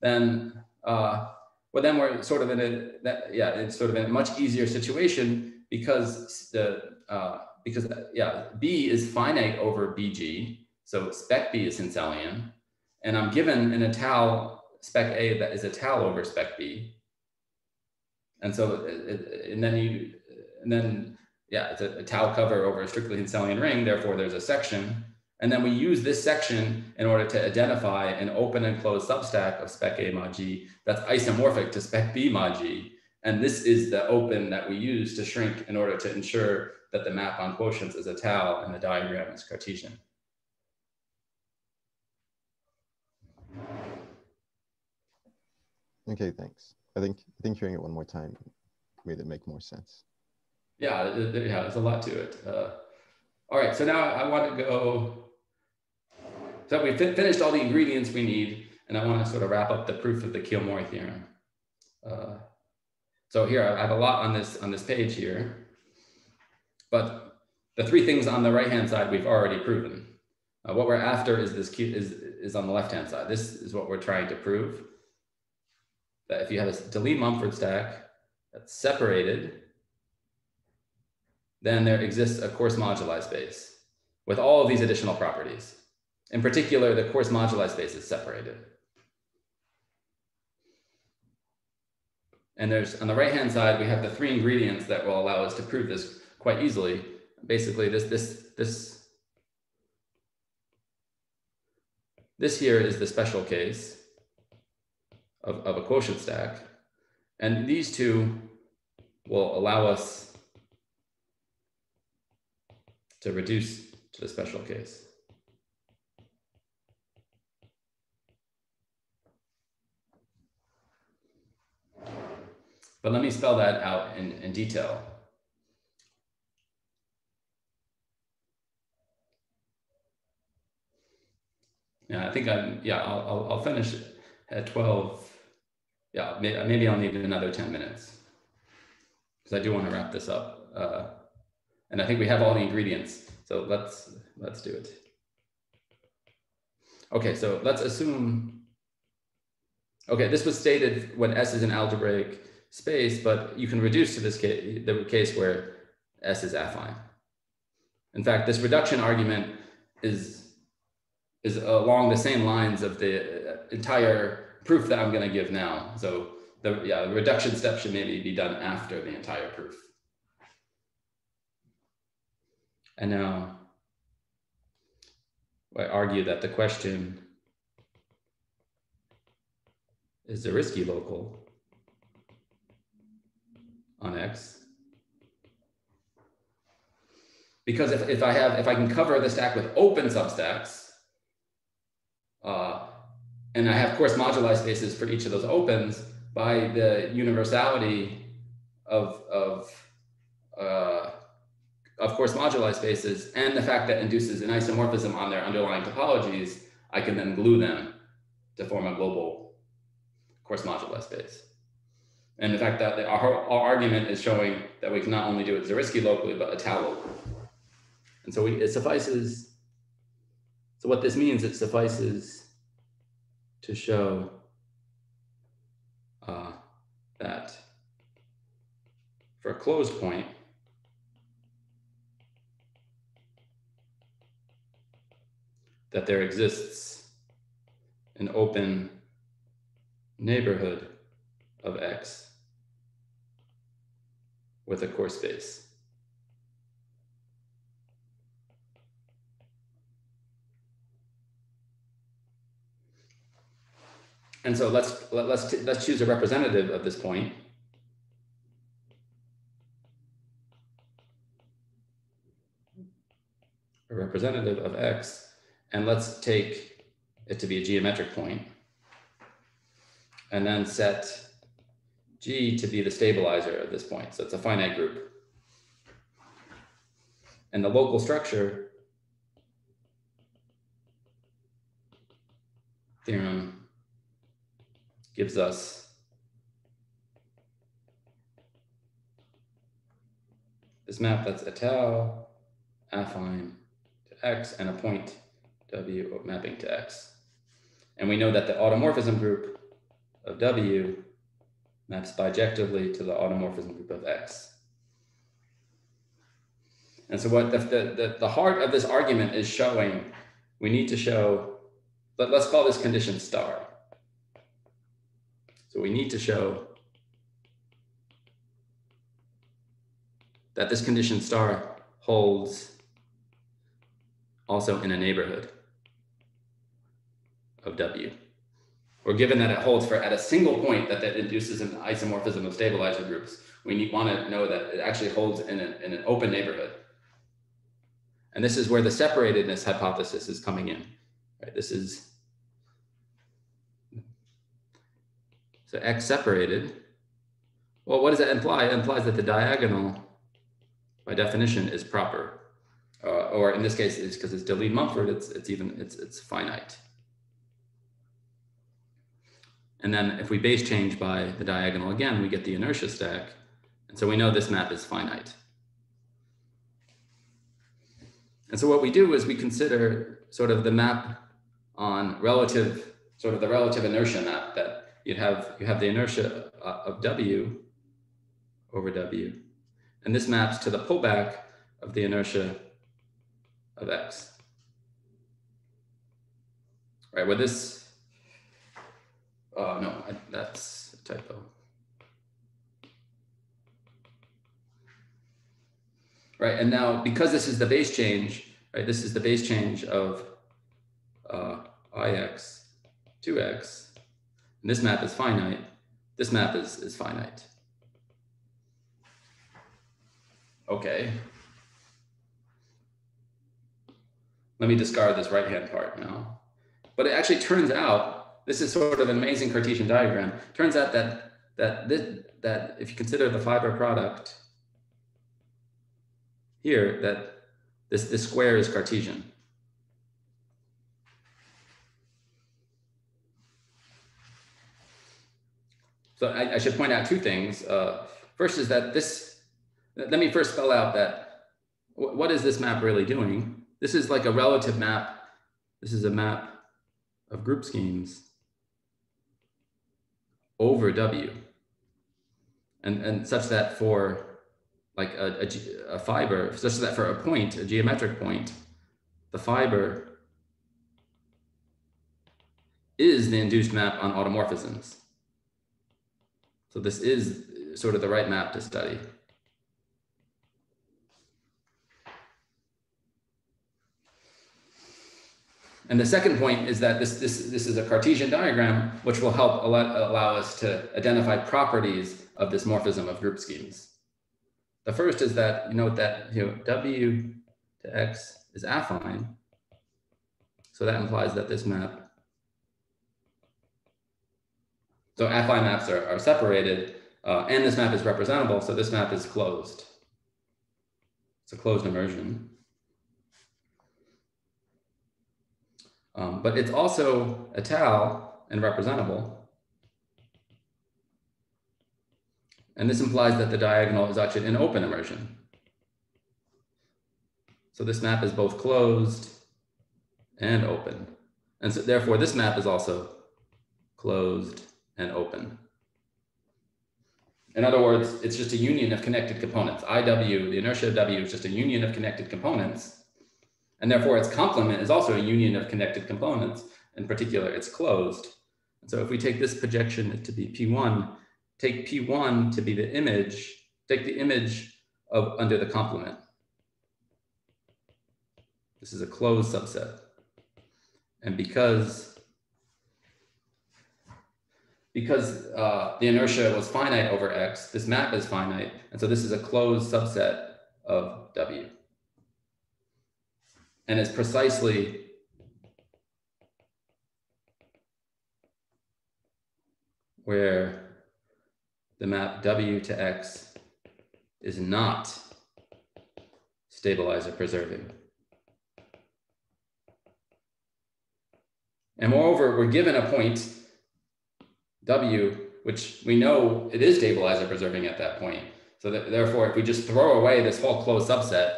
then uh, well, then we're sort of in a that yeah, it's sort of in a much easier situation because the uh, because yeah, B is finite over BG, so spec B is Henselian, and I'm given an étale spec A that is étale over spec B, and so and then you and then yeah, it's a, étale cover over a strictly Henselian ring. Therefore, there's a section and then we use this section in order to identify an open and closed substack of spec A mod G that's isomorphic to spec B mod G. And this is the open that we use to shrink in order to ensure that the map on quotients is étale and the diagram is Cartesian. Okay, thanks. I think I think hearing it one more time made it make more sense. Yeah, yeah, there's a lot to it. Uh, all right, so now I want to go so we finished all the ingredients we need, and I want to sort of wrap up the proof of the Keel-Mori theorem. Uh, so here I have a lot on this on this page here, but the three things on the right hand side we've already proven. Uh, what we're after is this is is on the left hand side. This is what we're trying to prove. That if you have a Deligne Mumford stack that's separated, then there exists a coarse moduli space with all of these additional properties. In particular, the coarse moduli space is separated. And there's on the right-hand side, we have the three ingredients that will allow us to prove this quite easily. Basically, this, this, this, this here is the special case of, of a quotient stack. And these two will allow us to reduce to the special case. But let me spell that out in, in detail. Yeah, I think I'm, yeah, I'll, I'll, I'll finish at 12. Yeah, maybe I'll need another 10 minutes because I do want to wrap this up. Uh, and I think we have all the ingredients. So let's, let's do it. Okay, so let's assume, okay, this was stated when S is an algebraic space, but you can reduce to this case, the case where S is affine. In fact, this reduction argument is, is along the same lines of the entire proof that I'm going to give now. So the, yeah, the reduction step should maybe be done after the entire proof. And now I argue that the question is Zariski local on X. Because if, if I have, if I can cover the stack with open substacks, uh, and I have coarse moduli spaces for each of those opens by the universality of, of, uh, of coarse moduli spaces and the fact that induces an isomorphism on their underlying topologies, I can then glue them to form a global coarse moduli space. And the fact that the, our, our argument is showing that we can not only do it Zariski locally, but étale locally. And so we, it suffices. So what this means, it suffices to show uh, that for a closed point, that there exists an open neighborhood of X with a coarse space. And so let's let, let's let's choose a representative of this point. A representative of x, and let's take it to be a geometric point, and then set g to be the stabilizer of this point. So it's a finite group. And the local structure theorem gives us this map that's étale affine to x and a point w mapping to x. And we know that the automorphism group of w maps bijectively to the automorphism group of x. And so what the, the, the, heart of this argument is showing, we need to show, let, let's call this condition star. So we need to show that this condition star holds also in a neighborhood of W. Or given that it holds for at a single point that that induces an isomorphism of stabilizer groups, we need, want to know that it actually holds in, a, in an open neighborhood. And this is where the separatedness hypothesis is coming in. Right? This is So x separated. Well, what does that imply? It implies that the diagonal, by definition, is proper. Uh, or in this case, it's because it's Deligne Mumford, it's, it's even, it's, it's finite. And then if we base change by the diagonal again, we get the inertia stack. And so we know this map is finite. And so what we do is we consider sort of the map on relative, sort of the relative inertia map that you have you have the inertia uh, of W over W. And this maps to the pullback of the inertia of X. Right, with this, oh no, I, that's a typo. Right, and now because this is the base change, right, this is the base change of uh, Ix, 2x, and this map is finite. This map is, is finite. Okay. Let me discard this right-hand part now. But it actually turns out, this is sort of an amazing Cartesian diagram. Turns out that, that, this, that if you consider the fiber product here, that this, this square is Cartesian. So I, I should point out two things. Uh, first is that this, let me first spell out that what is this map really doing? This is like a relative map. This is a map of group schemes over W. And, and such that for like a, a, a fiber, such that for a point, a geometric point, the fiber is the induced map on automorphisms. So this is sort of the right map to study. And the second point is that this, this, this is a Cartesian diagram, which will help allow, allow us to identify properties of this morphism of group schemes. The first is that you note that you know, W to X is affine. So that implies that this map So affine maps are, are separated uh, and this map is representable. So this map is closed. It's a closed immersion. Um, but it's also étal and representable. And this implies that the diagonal is actually an open immersion. So this map is both closed and open. And so therefore this map is also closed and open. In other words, it's just a union of connected components. IW, the inertia of W is just a union of connected components. And therefore its complement is also a union of connected components. In particular, it's closed. And so if we take this projection to be P1, take P1 to be the image take the image of under the complement. This is a closed subset. And because, because uh, the inertia was finite over X, this map is finite. And so this is a closed subset of W. And it's precisely where the map W to X is not stabilizer preserving. And moreover, we're given a point, W, which we know it is stabilizer preserving at that point. So therefore, if we just throw away this whole closed subset,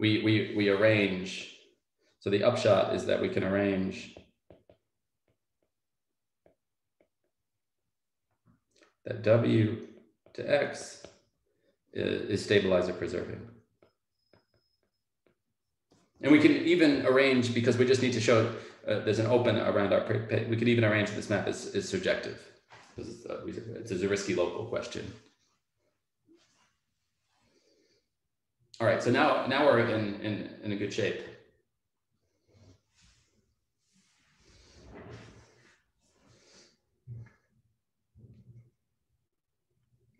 we, we, we arrange. So the upshot is that we can arrange that W to X is, is stabilizer preserving. And we can even arrange, because we just need to show uh, there's an open around our, we could even arrange this map is, is surjective. Is uh, a, it's a Zariski local question. All right, so now, now we're in, in, in a good shape.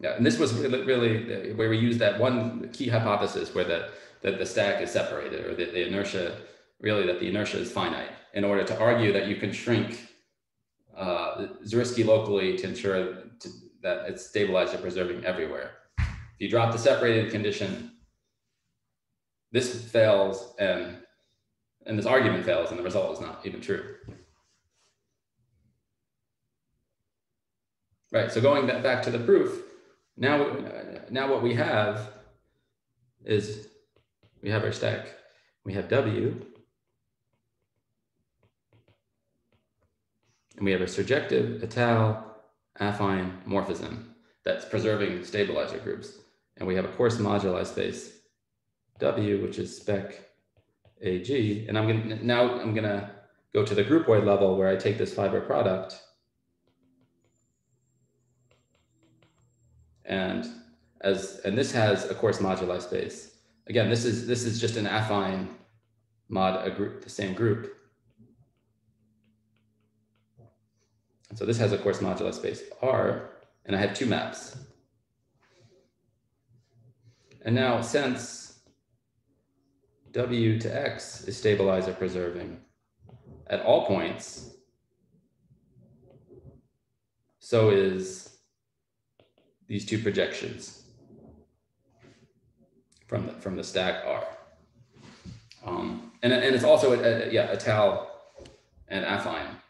Yeah, and this was really uh, where we used that one key hypothesis where the, that the stack is separated or that the inertia, really that the inertia is finite in order to argue that you can shrink uh, Zariski locally to ensure to, that it's stabilized and preserving everywhere. If you drop the separated condition, this fails and, and this argument fails and the result is not even true. Right, so going back to the proof, now, now what we have is we have our stack. We have W and we have a surjective, étale, affine morphism that's preserving stabilizer groups. And we have a coarse moduli space W, which is spec AG. And I'm gonna now I'm gonna go to the groupoid level where I take this fiber product and as and this has a coarse moduli space. Again, this is this is just an affine mod a group the same group. And so this has a coarse moduli space R, and I have two maps. And now since W to X is stabilizer preserving at all points, so is these two projections from the, from the stack R. Um, and, and it's also, a, a, yeah, étale and affine.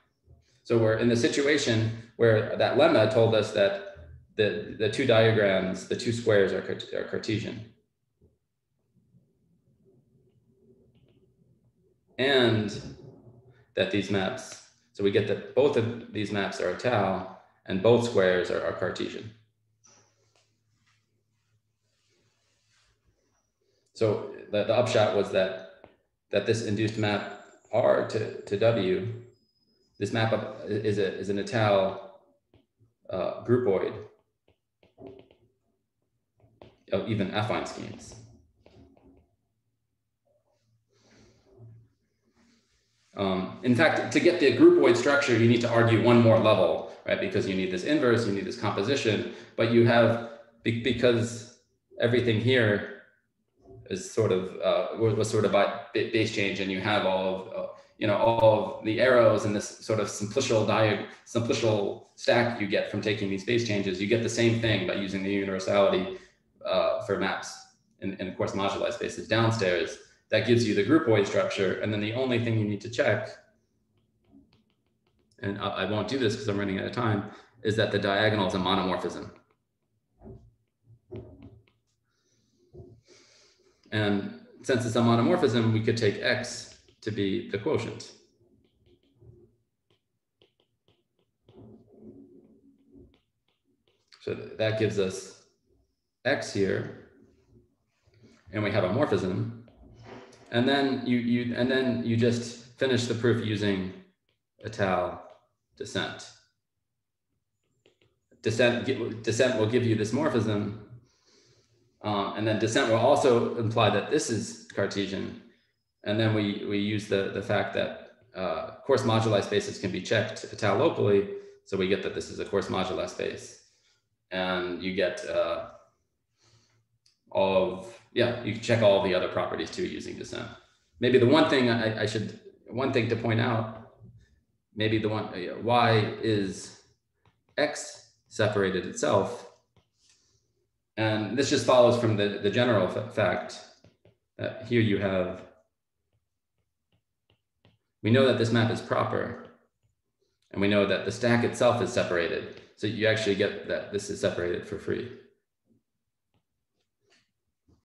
So we're in the situation where that lemma told us that the, the two diagrams, the two squares are, are Cartesian. And that these maps, so we get that both of these maps are étale and both squares are, are Cartesian. So the, the upshot was that that this induced map R to, to W this map up is, a, is an étale uh, groupoid of even affine schemes. Um, in fact, to get the groupoid structure, you need to argue one more level, right? Because you need this inverse, you need this composition, but you have, because everything here is sort of, uh, was sort of by base change and you have all of, uh, you know, all of the arrows and this sort of simplicial diag simplicial stack you get from taking these base changes, you get the same thing by using the universality uh, for maps and, and of coarse moduli spaces downstairs. That gives you the groupoid structure. And then the only thing you need to check, and I, I won't do this because I'm running out of time, is that the diagonal is a monomorphism. And since it's a monomorphism, we could take X to be the quotient. So that gives us x here, and we have a morphism. And then you, you, and then you just finish the proof using étale descent. Descent, descent will give you this morphism, Um, and then descent will also imply that this is Cartesian. And then we, we use the, the fact that uh, coarse moduli spaces can be checked étale locally. So we get that this is a coarse moduli space. And you get uh, all of, yeah, you check all the other properties too using descent. Maybe the one thing I, I should, one thing to point out, maybe the one, uh, y is x separated itself. And this just follows from the, the general fact that here you have, we know that this map is proper and we know that the stack itself is separated. So you actually get that this is separated for free.